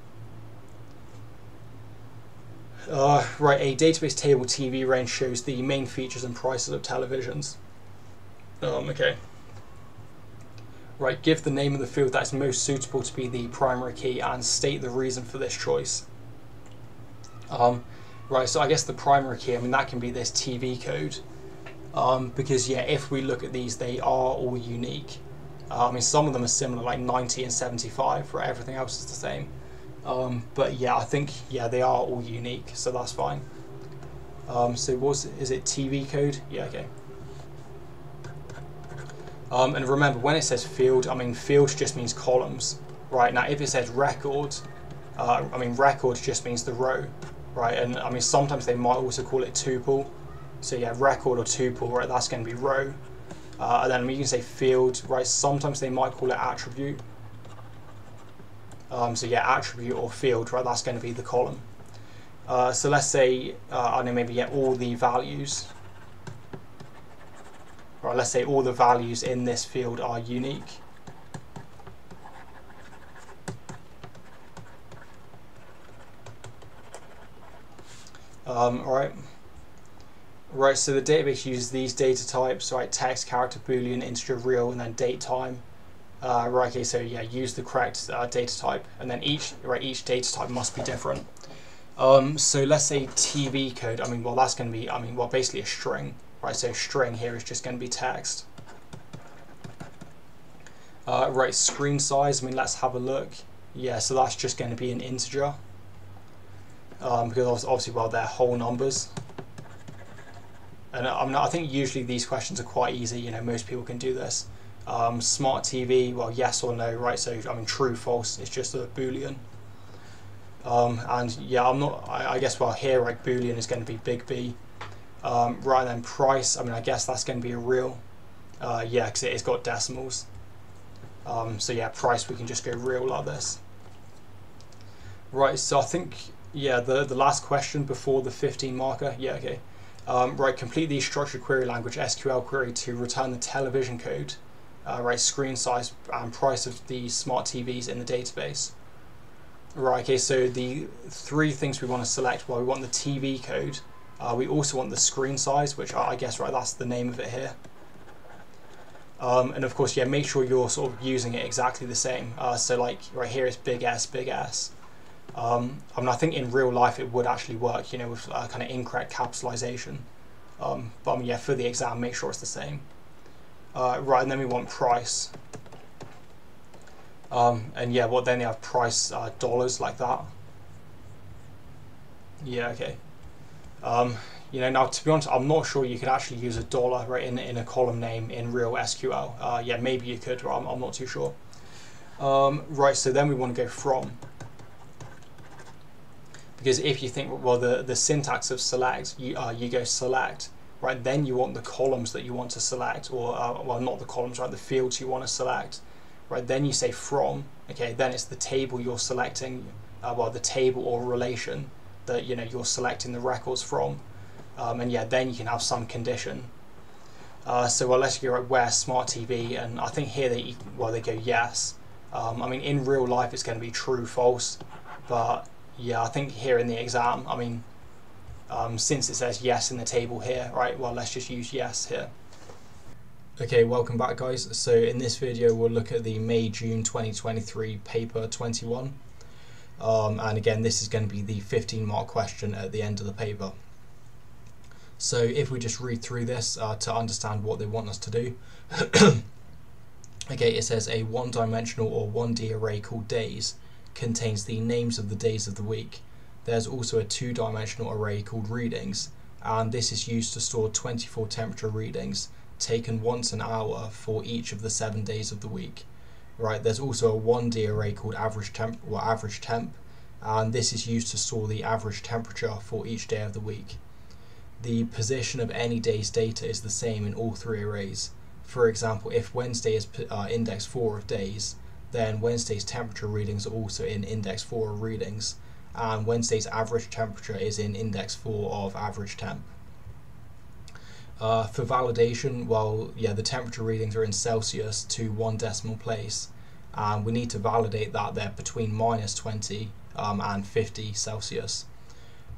Uh, right, a database table TV range shows the main features and prices of televisions. Um, okay. Right, give the name of the field that is most suitable to be the primary key and state the reason for this choice. Um, right, so I guess the primary key, I mean, that can be this TV code. Um, because, yeah, if we look at these, they are all unique. Uh, I mean, some of them are similar, like 90 and 75, where everything else is the same. Um, but yeah, I think, yeah, they are all unique, so that's fine. Um, so was is it TV code? Yeah, okay. Um, and remember, when it says field, I mean, field just means columns, right? Now, if it says record, uh, I mean, record just means the row, right? And I mean, sometimes they might also call it tuple. So yeah, record or tuple, right? That's going to be row. Uh, and then you can say field, right? Sometimes they might call it attribute. Um, so yeah, attribute or field, right? That's going to be the column. Uh, so let's say, uh, I don't know, maybe get all the values. Right, let's say all the values in this field are unique. Um, all right. Right, so the database uses these data types, right, text, character, boolean, integer, real, and then date time. Uh, right, okay, so yeah, use the correct uh, data type, and then each right each data type must be different. Um, so let's say TV code. I mean, well, that's going to be, I mean, well, basically a string, right? So string here is just going to be text. Uh, right, screen size. I mean, let's have a look. Yeah, so that's just going to be an integer. Um, because obviously, well, they're whole numbers and I'm not, I think usually these questions are quite easy. You know, most people can do this. Um, smart TV, well, yes or no, right? So I mean, true, false. It's just a boolean. Um, and yeah, I'm not. I, I, guess well here, like boolean is going to be big B. Um, right then, price. I mean, I guess that's going to be a real. Uh, yeah, because it has got decimals. Um, so yeah, price we can just go real like this. Right. So I think yeah, the the last question before the 15 marker. Yeah, okay. Um, right, complete the structured query language SQL query to return the television code, uh, right, screen size and price of the smart TVs in the database. Right, okay, so the three things we want to select, well, we want the TV code, uh, we also want the screen size, which I guess, right, that's the name of it here. Um, and of course, yeah, make sure you're sort of using it exactly the same. Uh, so like right here, it's big S, big S. Um, I mean, I think in real life it would actually work, you know, with uh, kind of incorrect capitalization. Um, but I mean, yeah, for the exam, make sure it's the same. Uh, right, and then we want price. Um, and yeah, well, then you have price uh, dollars like that. Yeah, okay. Um, you know, now to be honest, I'm not sure you could actually use a dollar right in in a column name in real SQL. Uh, yeah, maybe you could, but I'm, I'm not too sure. Um, right, so then we want to go from. Because if you think, well, the, the syntax of select, you, uh, you go select, right, then you want the columns that you want to select, or, uh, well, not the columns, right, the fields you want to select, right, then you say from, okay, then it's the table you're selecting, uh, well, the table or relation that, you know, you're selecting the records from, um, and yeah, then you can have some condition. Uh, so well, let's go right, where smart TV, and I think here they, well, they go yes. Um, I mean, in real life, it's going to be true, false, but yeah, I think here in the exam, I mean, um, since it says yes in the table here, right, well, let's just use yes here. Okay, welcome back guys. So in this video, we'll look at the May-June 2023 paper 21. Um, and again, this is going to be the 15 mark question at the end of the paper. So if we just read through this uh, to understand what they want us to do. okay, it says a one-dimensional or 1D array called days contains the names of the days of the week. There's also a two-dimensional array called readings, and this is used to store 24 temperature readings taken once an hour for each of the seven days of the week. Right, there's also a 1D array called average temp or average temp, and this is used to store the average temperature for each day of the week. The position of any day's data is the same in all three arrays. For example, if Wednesday is uh, index 4 of days, then Wednesday's temperature readings are also in index 4 readings, and Wednesday's average temperature is in index 4 of average temp. Uh, for validation, well, yeah, the temperature readings are in Celsius to one decimal place, and we need to validate that they're between minus 20 um, and 50 Celsius.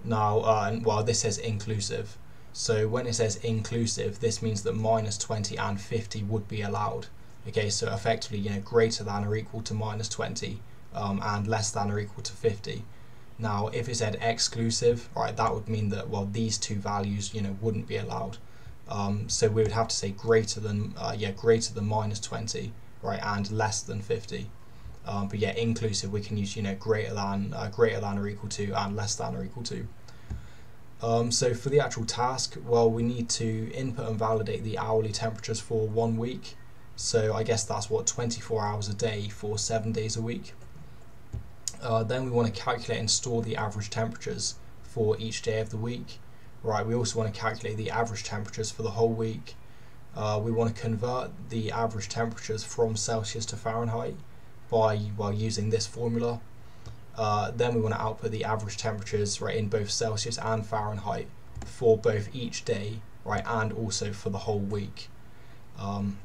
Now, uh, well, this says inclusive, so when it says inclusive, this means that minus 20 and 50 would be allowed. Okay, so effectively, you know, greater than or equal to minus 20 um, and less than or equal to 50. Now, if it said exclusive, right, that would mean that, well, these two values, you know, wouldn't be allowed. Um, so we would have to say greater than, uh, yeah, greater than minus 20, right, and less than 50. Um, but yeah, inclusive, we can use, you know, greater than, uh, greater than or equal to, and less than or equal to. Um, so for the actual task, well, we need to input and validate the hourly temperatures for one week. So I guess that's what 24 hours a day for seven days a week. Uh, then we want to calculate and store the average temperatures for each day of the week. Right, we also want to calculate the average temperatures for the whole week. Uh, we want to convert the average temperatures from Celsius to Fahrenheit by while using this formula. Uh, then we want to output the average temperatures right in both Celsius and Fahrenheit for both each day right and also for the whole week. Um,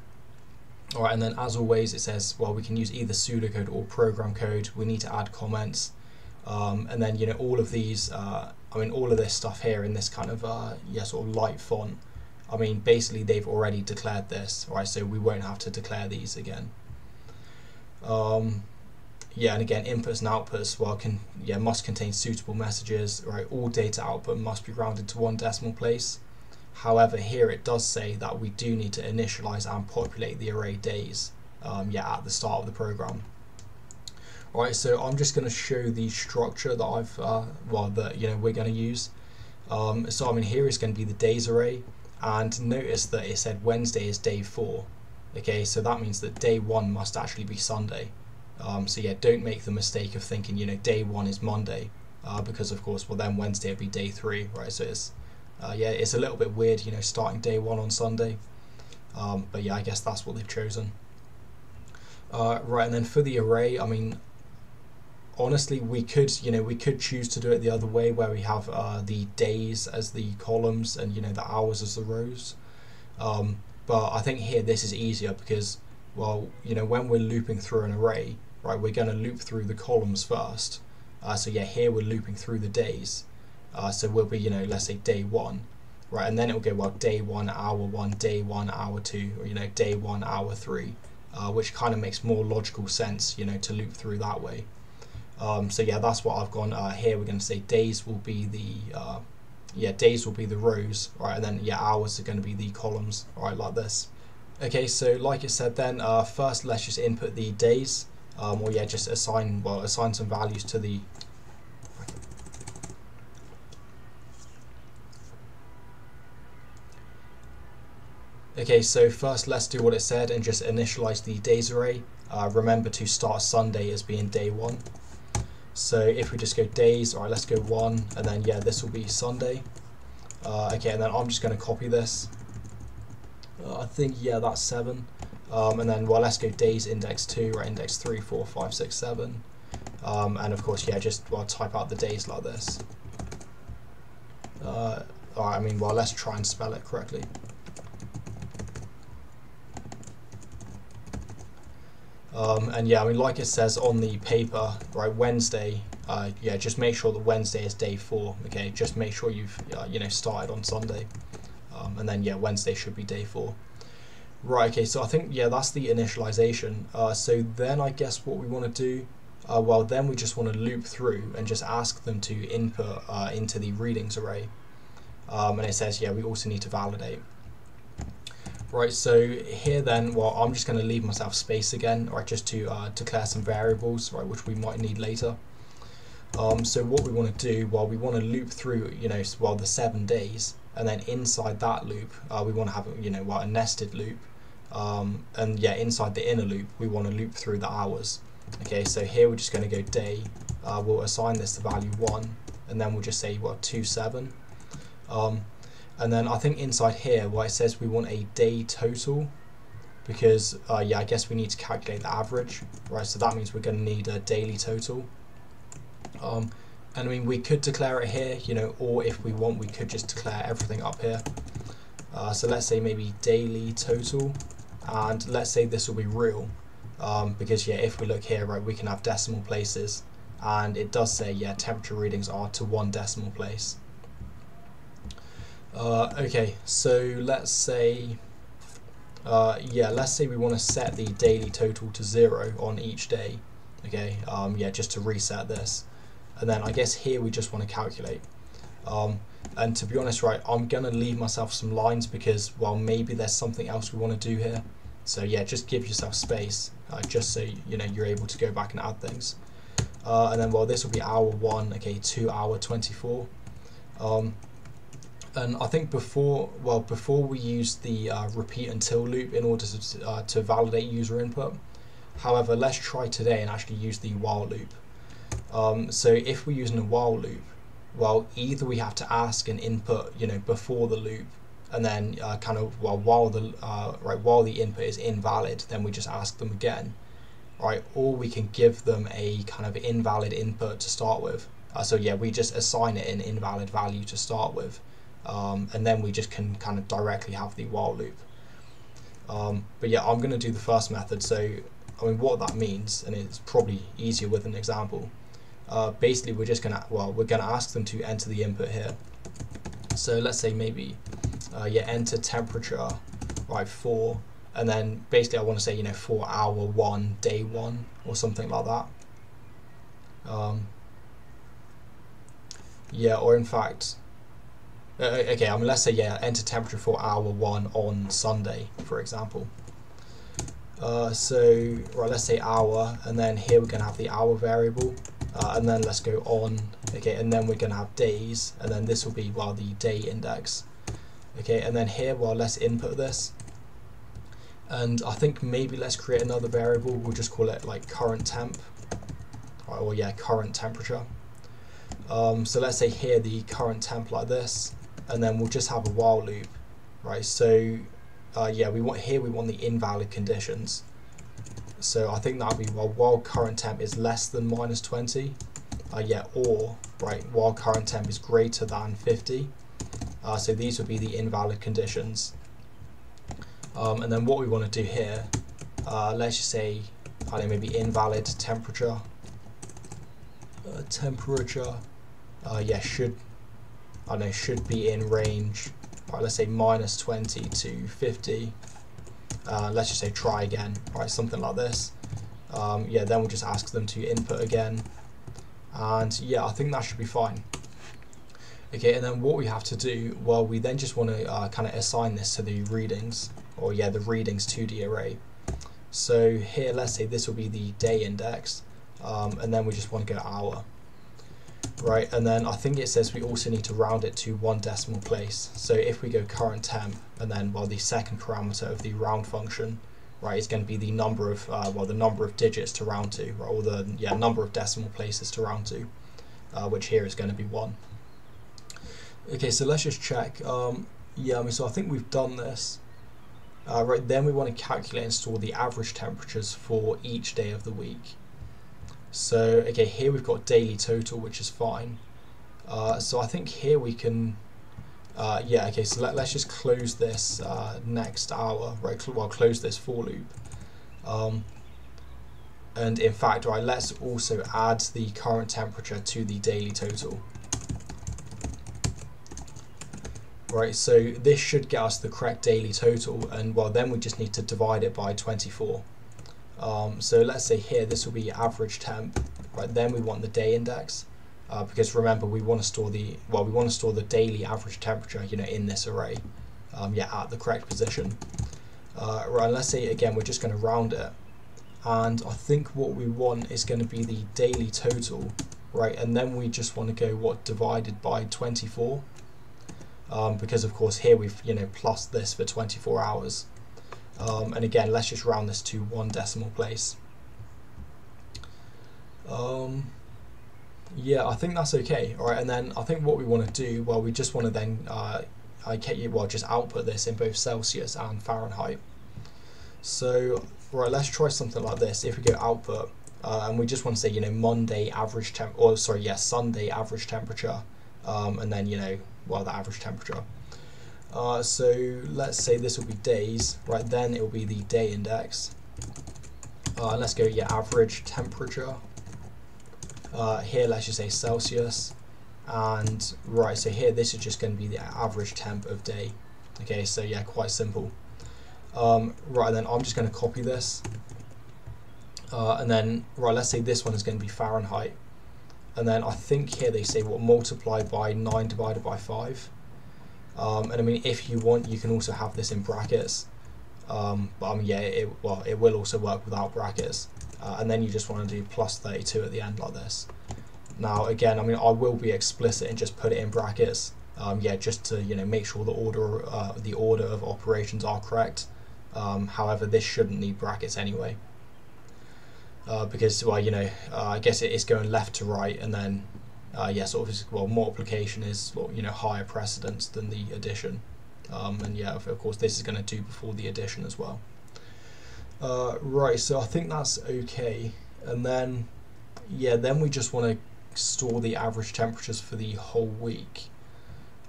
Alright, and then as always it says, well, we can use either pseudocode or program code. We need to add comments. Um, and then, you know, all of these, uh, I mean, all of this stuff here in this kind of, uh, yeah, sort of light font, I mean, basically they've already declared this, right? So we won't have to declare these again. Um, yeah, and again, inputs and outputs, well, can yeah must contain suitable messages, right? All data output must be rounded to one decimal place. However, here it does say that we do need to initialize and populate the array days um, yeah, at the start of the program. Alright, so I'm just going to show the structure that I've, uh, well, that you know we're going to use. Um, so I mean, here is going to be the days array, and notice that it said Wednesday is day four. Okay, so that means that day one must actually be Sunday. Um, so yeah, don't make the mistake of thinking, you know, day one is Monday, uh, because of course, well then Wednesday would be day three, right? So it's uh, yeah, it's a little bit weird, you know, starting day one on Sunday. Um, but yeah, I guess that's what they've chosen. Uh, right, and then for the array, I mean, honestly, we could, you know, we could choose to do it the other way, where we have uh, the days as the columns and you know the hours as the rows. Um, but I think here this is easier because, well, you know, when we're looping through an array, right, we're going to loop through the columns first. Uh, so yeah, here we're looping through the days. Uh, so we'll be, you know, let's say day one, right, and then it will go well day one, hour one, day one, hour two, or you know, day one, hour three, uh, which kind of makes more logical sense, you know, to loop through that way. Um, so yeah, that's what I've gone uh, here. We're going to say days will be the uh, yeah days will be the rows, right, and then yeah hours are going to be the columns, right, like this. Okay, so like I said, then uh, first let's just input the days, um, or yeah, just assign well assign some values to the Okay, so first let's do what it said and just initialize the days array. Uh, remember to start Sunday as being day one. So if we just go days, all right, let's go one, and then yeah, this will be Sunday. Uh, okay, and then I'm just going to copy this. Uh, I think, yeah, that's seven. Um, and then, well, let's go days index two, right, index three, four, five, six, seven. Um, and of course, yeah, just well, type out the days like this. Uh, all right, I mean, well, let's try and spell it correctly. Um, and yeah, I mean, like it says on the paper, right, Wednesday, uh, yeah, just make sure that Wednesday is day four, okay? Just make sure you've, uh, you know, started on Sunday. Um, and then, yeah, Wednesday should be day four. Right, okay, so I think, yeah, that's the initialization. Uh, so then I guess what we want to do, uh, well, then we just want to loop through and just ask them to input uh, into the readings array. Um, and it says, yeah, we also need to validate. Right, so here then, well, I'm just going to leave myself space again, right, just to uh, declare some variables, right, which we might need later. Um, so what we want to do, well, we want to loop through, you know, well, the seven days, and then inside that loop, uh, we want to have, you know, well, a nested loop. Um, and yeah, inside the inner loop, we want to loop through the hours. Okay, so here we're just going to go day. Uh, we'll assign this to value 1, and then we'll just say, what, 2, 7. Um, and then I think inside here where it says we want a day total because uh, yeah I guess we need to calculate the average right? So that means we're going to need a daily total. Um, and I mean we could declare it here you know or if we want we could just declare everything up here. Uh, so let's say maybe daily total and let's say this will be real um, because yeah if we look here right we can have decimal places and it does say yeah temperature readings are to one decimal place uh, okay, so let's say, uh, yeah, let's say we want to set the daily total to zero on each day. Okay, um, yeah, just to reset this. And then I guess here we just want to calculate. Um, and to be honest, right, I'm going to leave myself some lines because, well, maybe there's something else we want to do here. So yeah, just give yourself space, uh, just so you know you're able to go back and add things. Uh, and then, well, this will be hour one, okay, two hour 24. Um, and I think before well before we used the uh, repeat until loop in order to, uh, to validate user input. However let's try today and actually use the while loop. Um, so if we're using a while loop well either we have to ask an input you know before the loop and then uh, kind of well while the uh, right while the input is invalid then we just ask them again right? Or we can give them a kind of invalid input to start with. Uh, so yeah we just assign it an invalid value to start with um, and then we just can kind of directly have the while loop. Um, but yeah, I'm going to do the first method. So, I mean, what that means, and it's probably easier with an example. Uh, basically, we're just going to well, we're going to ask them to enter the input here. So let's say maybe, uh, yeah, enter temperature, right, four, and then basically I want to say you know for hour one, day one, or something like that. Um, yeah, or in fact, uh, okay, I mean, let's say, yeah, enter temperature for hour one on Sunday, for example. Uh, so, right, let's say hour, and then here we're going to have the hour variable, uh, and then let's go on, okay, and then we're going to have days, and then this will be, well, the day index. Okay, and then here, well, let's input this, and I think maybe let's create another variable, we'll just call it, like, current temp, right, or yeah, current temperature. Um, so let's say here the current temp like this, and then we'll just have a while loop, right? So uh, yeah, we want here we want the invalid conditions. So I think that'll be well while current temp is less than minus 20. Uh, yeah, or right while current temp is greater than 50. Uh, so these would be the invalid conditions. Um, and then what we want to do here, uh, let's just say, I don't know, maybe invalid temperature. Uh, temperature, uh, yeah, should, I know, should be in range, right, let's say minus 20 to 50. Uh, let's just say try again, right, something like this. Um, yeah, then we'll just ask them to input again. And yeah, I think that should be fine. Okay, and then what we have to do, well, we then just want to uh, kind of assign this to the readings or yeah, the readings 2D array. So here, let's say this will be the day index, um, and then we just want to go hour. Right, and then I think it says we also need to round it to one decimal place. So if we go current temp, and then well, the second parameter of the round function, right, is going to be the number of uh, well, the number of digits to round to, right, or the yeah number of decimal places to round to, uh, which here is going to be one. Okay, so let's just check. Um, yeah, I mean, so I think we've done this. Uh, right, then we want to calculate and store the average temperatures for each day of the week. So, okay, here we've got daily total, which is fine. Uh, so I think here we can, uh, yeah, okay, so let, us just close this uh, next hour, right, cl well, close this for loop. Um, and in fact, right, let's also add the current temperature to the daily total. right? So this should get us the correct daily total, and well, then we just need to divide it by 24. Um, so let's say here this will be average temp, right? Then we want the day index, uh, because remember we want to store the well, we want to store the daily average temperature, you know, in this array, um, yeah, at the correct position. Uh, right, let's say again we're just going to round it, and I think what we want is going to be the daily total, right? And then we just want to go what divided by 24 um, because of course here we've you know plus this for 24 hours um, and again let's just round this to one decimal place. Um, yeah I think that's okay. Alright and then I think what we want to do well we just want to then uh, I get you well just output this in both Celsius and Fahrenheit. So right let's try something like this if we go output uh, and we just want to say you know Monday average temp or sorry yes yeah, Sunday average temperature um, and then you know well the average temperature. Uh, so let's say this will be days, right? Then it will be the day index. Uh, let's go yeah average temperature. Uh, here let's just say Celsius, and right so here this is just going to be the average temp of day. Okay, so yeah, quite simple. Um, right, then I'm just going to copy this, uh, and then right, let's say this one is going to be Fahrenheit and then I think here they say what multiply by 9 divided by 5 um, and I mean if you want you can also have this in brackets. Um, but mean yeah it, well it will also work without brackets. Uh, and then you just want to do plus 32 at the end like this. Now again I mean I will be explicit and just put it in brackets. Um, yeah just to you know make sure the order uh, the order of operations are correct. Um, however this shouldn't need brackets anyway. Uh, because well you know uh, I guess it is going left to right and then uh, yeah sort of well multiplication is you know higher precedence than the addition. Um, and yeah of course this is going to do before the addition as well. Uh, right so I think that's okay. And then yeah then we just want to store the average temperatures for the whole week.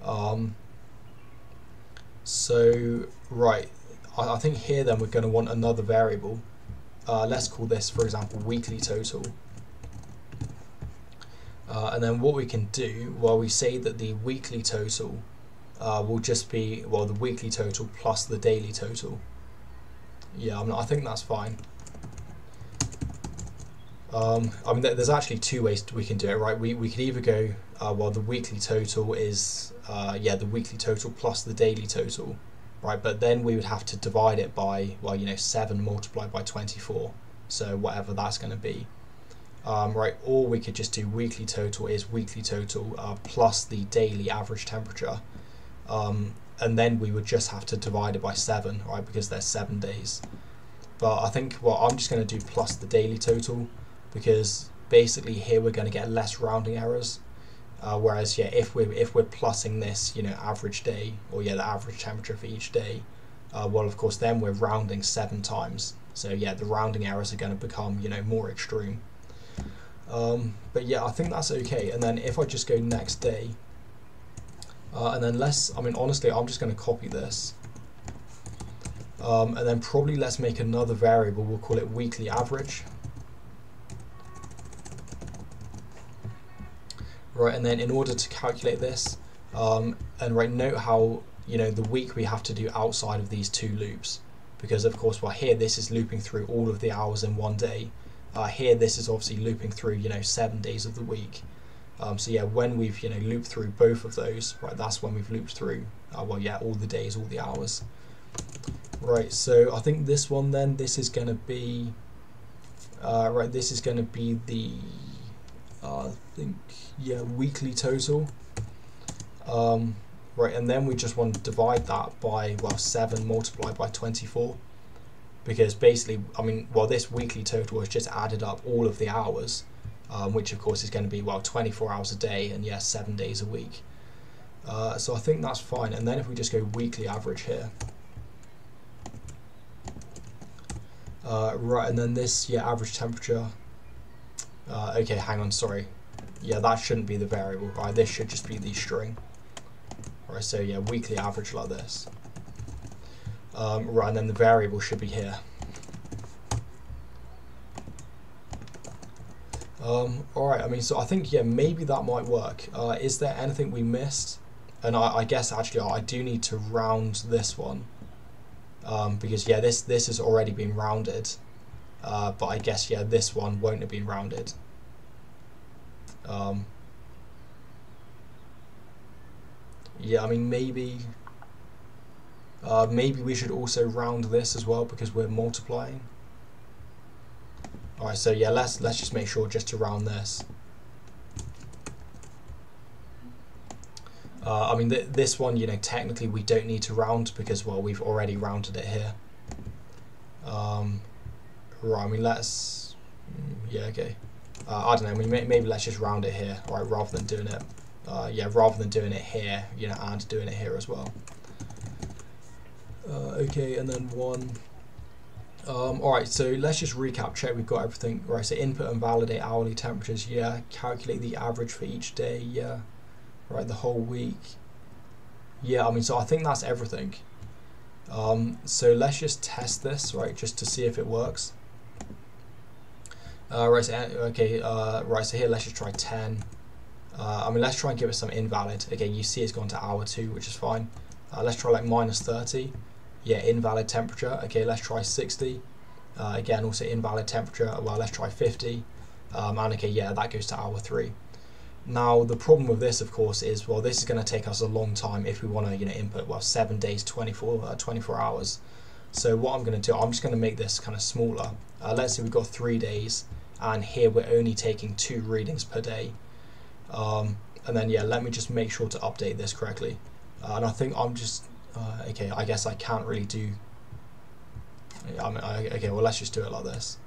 Um, so right I, I think here then we're going to want another variable. Uh, let's call this, for example, weekly total. Uh, and then what we can do, well, we say that the weekly total uh, will just be, well, the weekly total plus the daily total. Yeah, not, i think that's fine. Um, I mean, there's actually two ways we can do it, right? We, we could either go, uh, well, the weekly total is, uh, yeah, the weekly total plus the daily total right? But then we would have to divide it by, well, you know, 7 multiplied by 24, so whatever that's going to be. Um, right, or we could just do weekly total is weekly total uh, plus the daily average temperature. Um, and then we would just have to divide it by 7, right, because there's 7 days. But I think, well, I'm just going to do plus the daily total, because basically here we're going to get less rounding errors. Uh, whereas yeah, if we're if we're plotting this, you know, average day or yeah, the average temperature for each day, uh, well, of course, then we're rounding seven times. So yeah, the rounding errors are going to become you know more extreme. Um, but yeah, I think that's okay. And then if I just go next day, uh, and then let's, I mean, honestly, I'm just going to copy this. Um, and then probably let's make another variable, we'll call it weekly average. Right, and then in order to calculate this, um, and right, note how, you know, the week we have to do outside of these two loops. Because of course, well here, this is looping through all of the hours in one day. Uh, here, this is obviously looping through, you know, seven days of the week. Um, so yeah, when we've, you know, looped through both of those, right, that's when we've looped through, uh, well, yeah, all the days, all the hours. Right, so I think this one then, this is going to be, uh, right, this is going to be the, uh, I think, yeah, weekly total. Um, right, and then we just want to divide that by, well, 7 multiplied by 24 because basically, I mean, well, this weekly total has just added up all of the hours, um, which of course is going to be, well, 24 hours a day and yes, seven days a week. Uh, so I think that's fine. And then if we just go weekly average here, uh, right, and then this, yeah, average temperature. Uh, okay, hang on, sorry. Yeah, that shouldn't be the variable, right? This should just be the string. Right, so yeah, weekly average like this. Um, right, and then the variable should be here. Um, Alright, I mean, so I think, yeah, maybe that might work. Uh, is there anything we missed? And I, I, guess, actually, I do need to round this one. Um, because, yeah, this, this has already been rounded. Uh, but I guess, yeah, this one won't have been rounded. Um, yeah, I mean, maybe uh, maybe we should also round this as well because we're multiplying. Alright, so yeah, let's let's just make sure just to round this. Uh, I mean, th this one, you know, technically we don't need to round because, well, we've already rounded it here. Um, right, I mean, let's, mm, yeah, okay. Uh, I don't know, I mean, maybe let's just round it here, right, rather than doing it, uh, yeah, rather than doing it here, you know, and doing it here as well. Uh, okay, and then one. Um, Alright, so let's just recap, check we've got everything. Right, so input and validate hourly temperatures, yeah. Calculate the average for each day, yeah. Right, the whole week. Yeah, I mean, so I think that's everything. Um, so let's just test this, right, just to see if it works. Uh, right, so, okay, uh, right, so here let's just try 10. Uh, I mean, let's try and give it some invalid. Again, you see it's gone to hour 2, which is fine. Uh, let's try like minus 30 yeah, invalid temperature. Okay, let's try 60. Uh, again, also invalid temperature. Well, let's try 50. Um, and okay, yeah, that goes to hour three. Now, the problem with this, of course, is, well, this is going to take us a long time if we want to, you know, input, well, seven days, 24, uh, 24 hours. So what I'm going to do, I'm just going to make this kind of smaller. Uh, let's say we've got three days, and here we're only taking two readings per day. Um, and then, yeah, let me just make sure to update this correctly. Uh, and I think I'm just uh, okay, I guess I can't really do. I mean, I, okay, well let's just do it like this.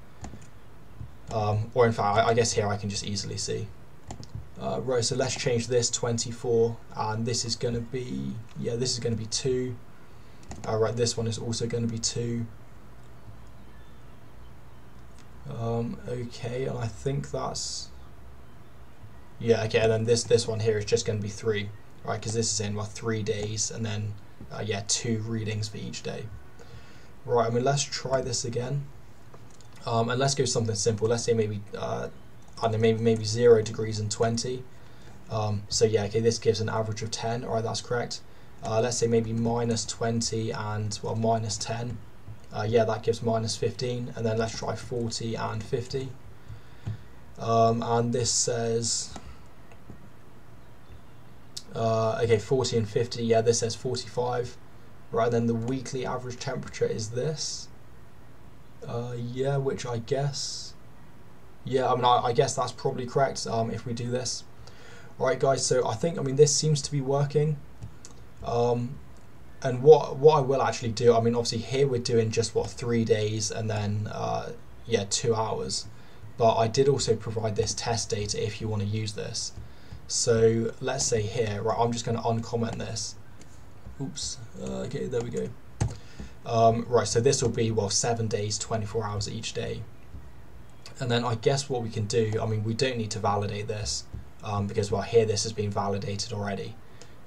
Um, or in fact, I, I, guess here I can just easily see. Uh, right, so let's change this 24, and this is going to be, yeah, this is going to be 2. Right, this one is also going to be 2. Um, okay, and I think that's, yeah, okay, and then this, this one here is just going to be 3, right, because this is in, well, 3 days, and then uh, yeah, two readings for each day. Right, I mean, let's try this again. Um, and let's go something simple. Let's say maybe, uh, I don't know, maybe, maybe 0 degrees and 20. Um, so yeah, okay, this gives an average of 10. Alright, that's correct. Uh, let's say maybe minus 20 and, well, minus 10. Uh, yeah, that gives minus 15. And then let's try 40 and 50. Um, and this says uh, okay, 40 and 50, yeah, this says 45. Right, then the weekly average temperature is this. Uh, yeah, which I guess, yeah, I mean, I, I guess that's probably correct um, if we do this. Alright guys, so I think, I mean, this seems to be working. Um, and what what I will actually do, I mean, obviously here we're doing just, what, three days and then, uh, yeah, two hours. But I did also provide this test data if you want to use this. So let's say here, right, I'm just going to uncomment this. Oops, uh, okay, there we go. Um, right, so this will be, well, seven days, 24 hours each day. And then I guess what we can do, I mean, we don't need to validate this um, because, well, here this has been validated already.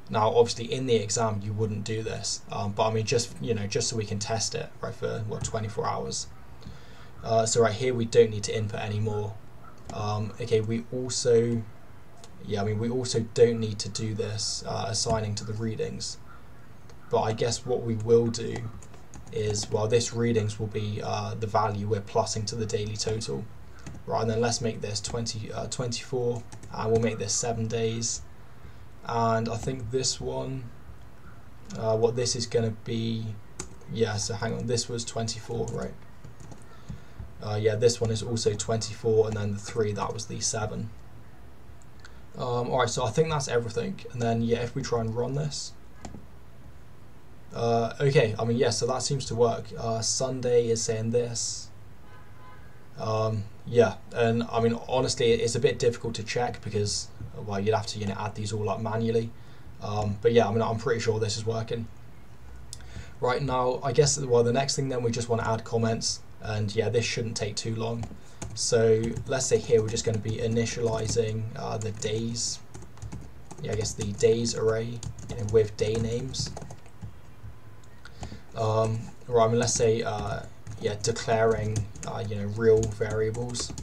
Now, obviously, in the exam, you wouldn't do this, um, but I mean, just you know, just so we can test it, right, for what 24 hours. Uh, so right here, we don't need to input anymore. Um, okay, we also, yeah, I mean, we also don't need to do this uh, assigning to the readings. But I guess what we will do is, well, this readings will be uh, the value we're plotting to the daily total. Right, and then let's make this 20, uh, 24, and we'll make this seven days and I think this one uh, what this is going to be yeah so hang on this was 24 right uh, yeah this one is also 24 and then the 3 that was the 7 um, alright so I think that's everything and then yeah if we try and run this uh, okay I mean yeah so that seems to work uh, Sunday is saying this um, yeah and I mean honestly it's a bit difficult to check because well, you'd have to you know add these all up manually. Um, but yeah, I mean, I'm pretty sure this is working. Right now, I guess well, the next thing then we just want to add comments, and yeah, this shouldn't take too long. So let's say here we're just going to be initializing uh, the days. Yeah, I guess the days array you know, with day names. Um, right, I mean, let's say uh, yeah, declaring uh, you know real variables.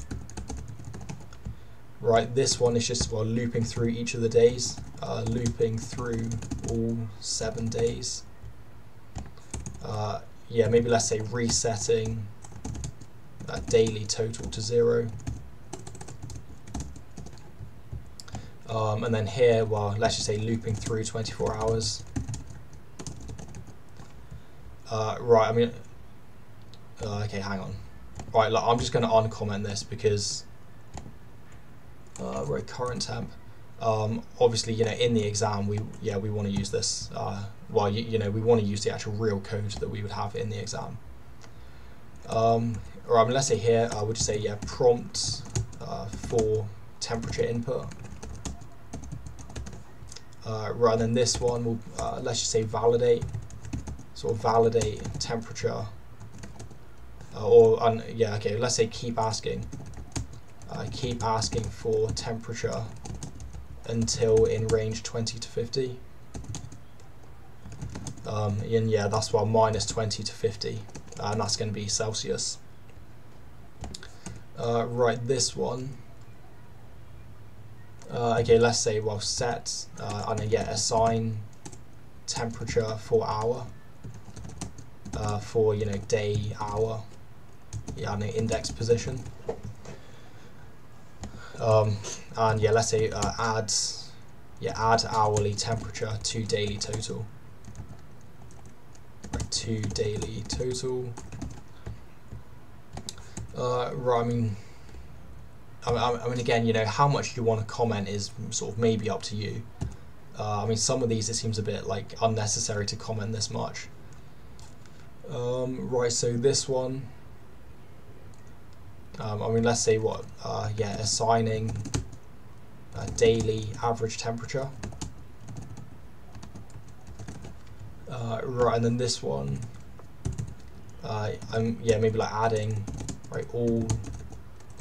Right, this one is just well looping through each of the days, uh, looping through all seven days. Uh, yeah, maybe let's say resetting that daily total to zero. Um, and then here, well, let's just say looping through 24 hours. Uh, right, I mean, uh, okay, hang on. Right, look, I'm just going to uncomment this because uh, right current temp. Um, obviously, you know, in the exam, we yeah we want to use this. Uh, well, you, you know, we want to use the actual real code that we would have in the exam. Um, or mean, let's say here, I would say yeah prompt uh, for temperature input. Uh, rather than this one, we'll uh, let's just say validate. Sort of validate temperature. Uh, or yeah, okay. Let's say keep asking. I keep asking for temperature until in range 20 to 50. Um, and yeah, that's well minus 20 to 50, and that's going to be Celsius. Uh, this one. Uh, okay, let's say well set uh, and then yeah assign temperature for hour uh, for you know day hour yeah and index position. Um, and yeah, let's say uh, add yeah add hourly temperature to daily total. Right, to daily total. Uh, right, I mean, I, I mean again, you know, how much you want to comment is sort of maybe up to you. Uh, I mean, some of these it seems a bit like unnecessary to comment this much. Um, right, so this one. Um, I mean, let's say what, uh, yeah, assigning a daily average temperature. Uh, right, and then this one, uh, I'm yeah maybe like adding right all,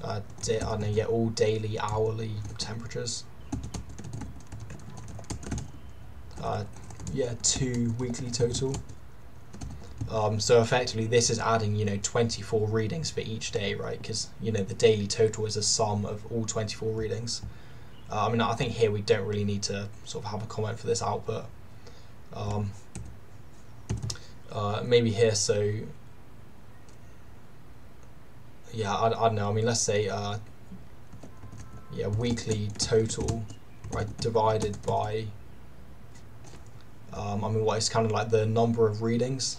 uh, I don't know, yeah all daily hourly temperatures. Uh, yeah, two weekly total. Um, so effectively, this is adding, you know, 24 readings for each day, right? Because, you know, the daily total is a sum of all 24 readings. Uh, I mean, I think here we don't really need to sort of have a comment for this output. Um, uh, maybe here, so, yeah, I, I don't know. I mean, let's say, uh, yeah, weekly total, right, divided by, um, I mean, what is kind of like the number of readings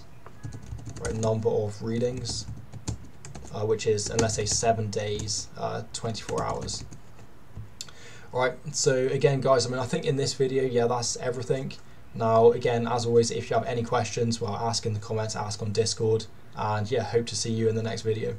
right, number of readings, uh, which is, and let's say seven days, uh, 24 hours. Alright, so again guys, I mean I think in this video, yeah, that's everything. Now again, as always, if you have any questions, well ask in the comments, ask on Discord, and yeah, hope to see you in the next video.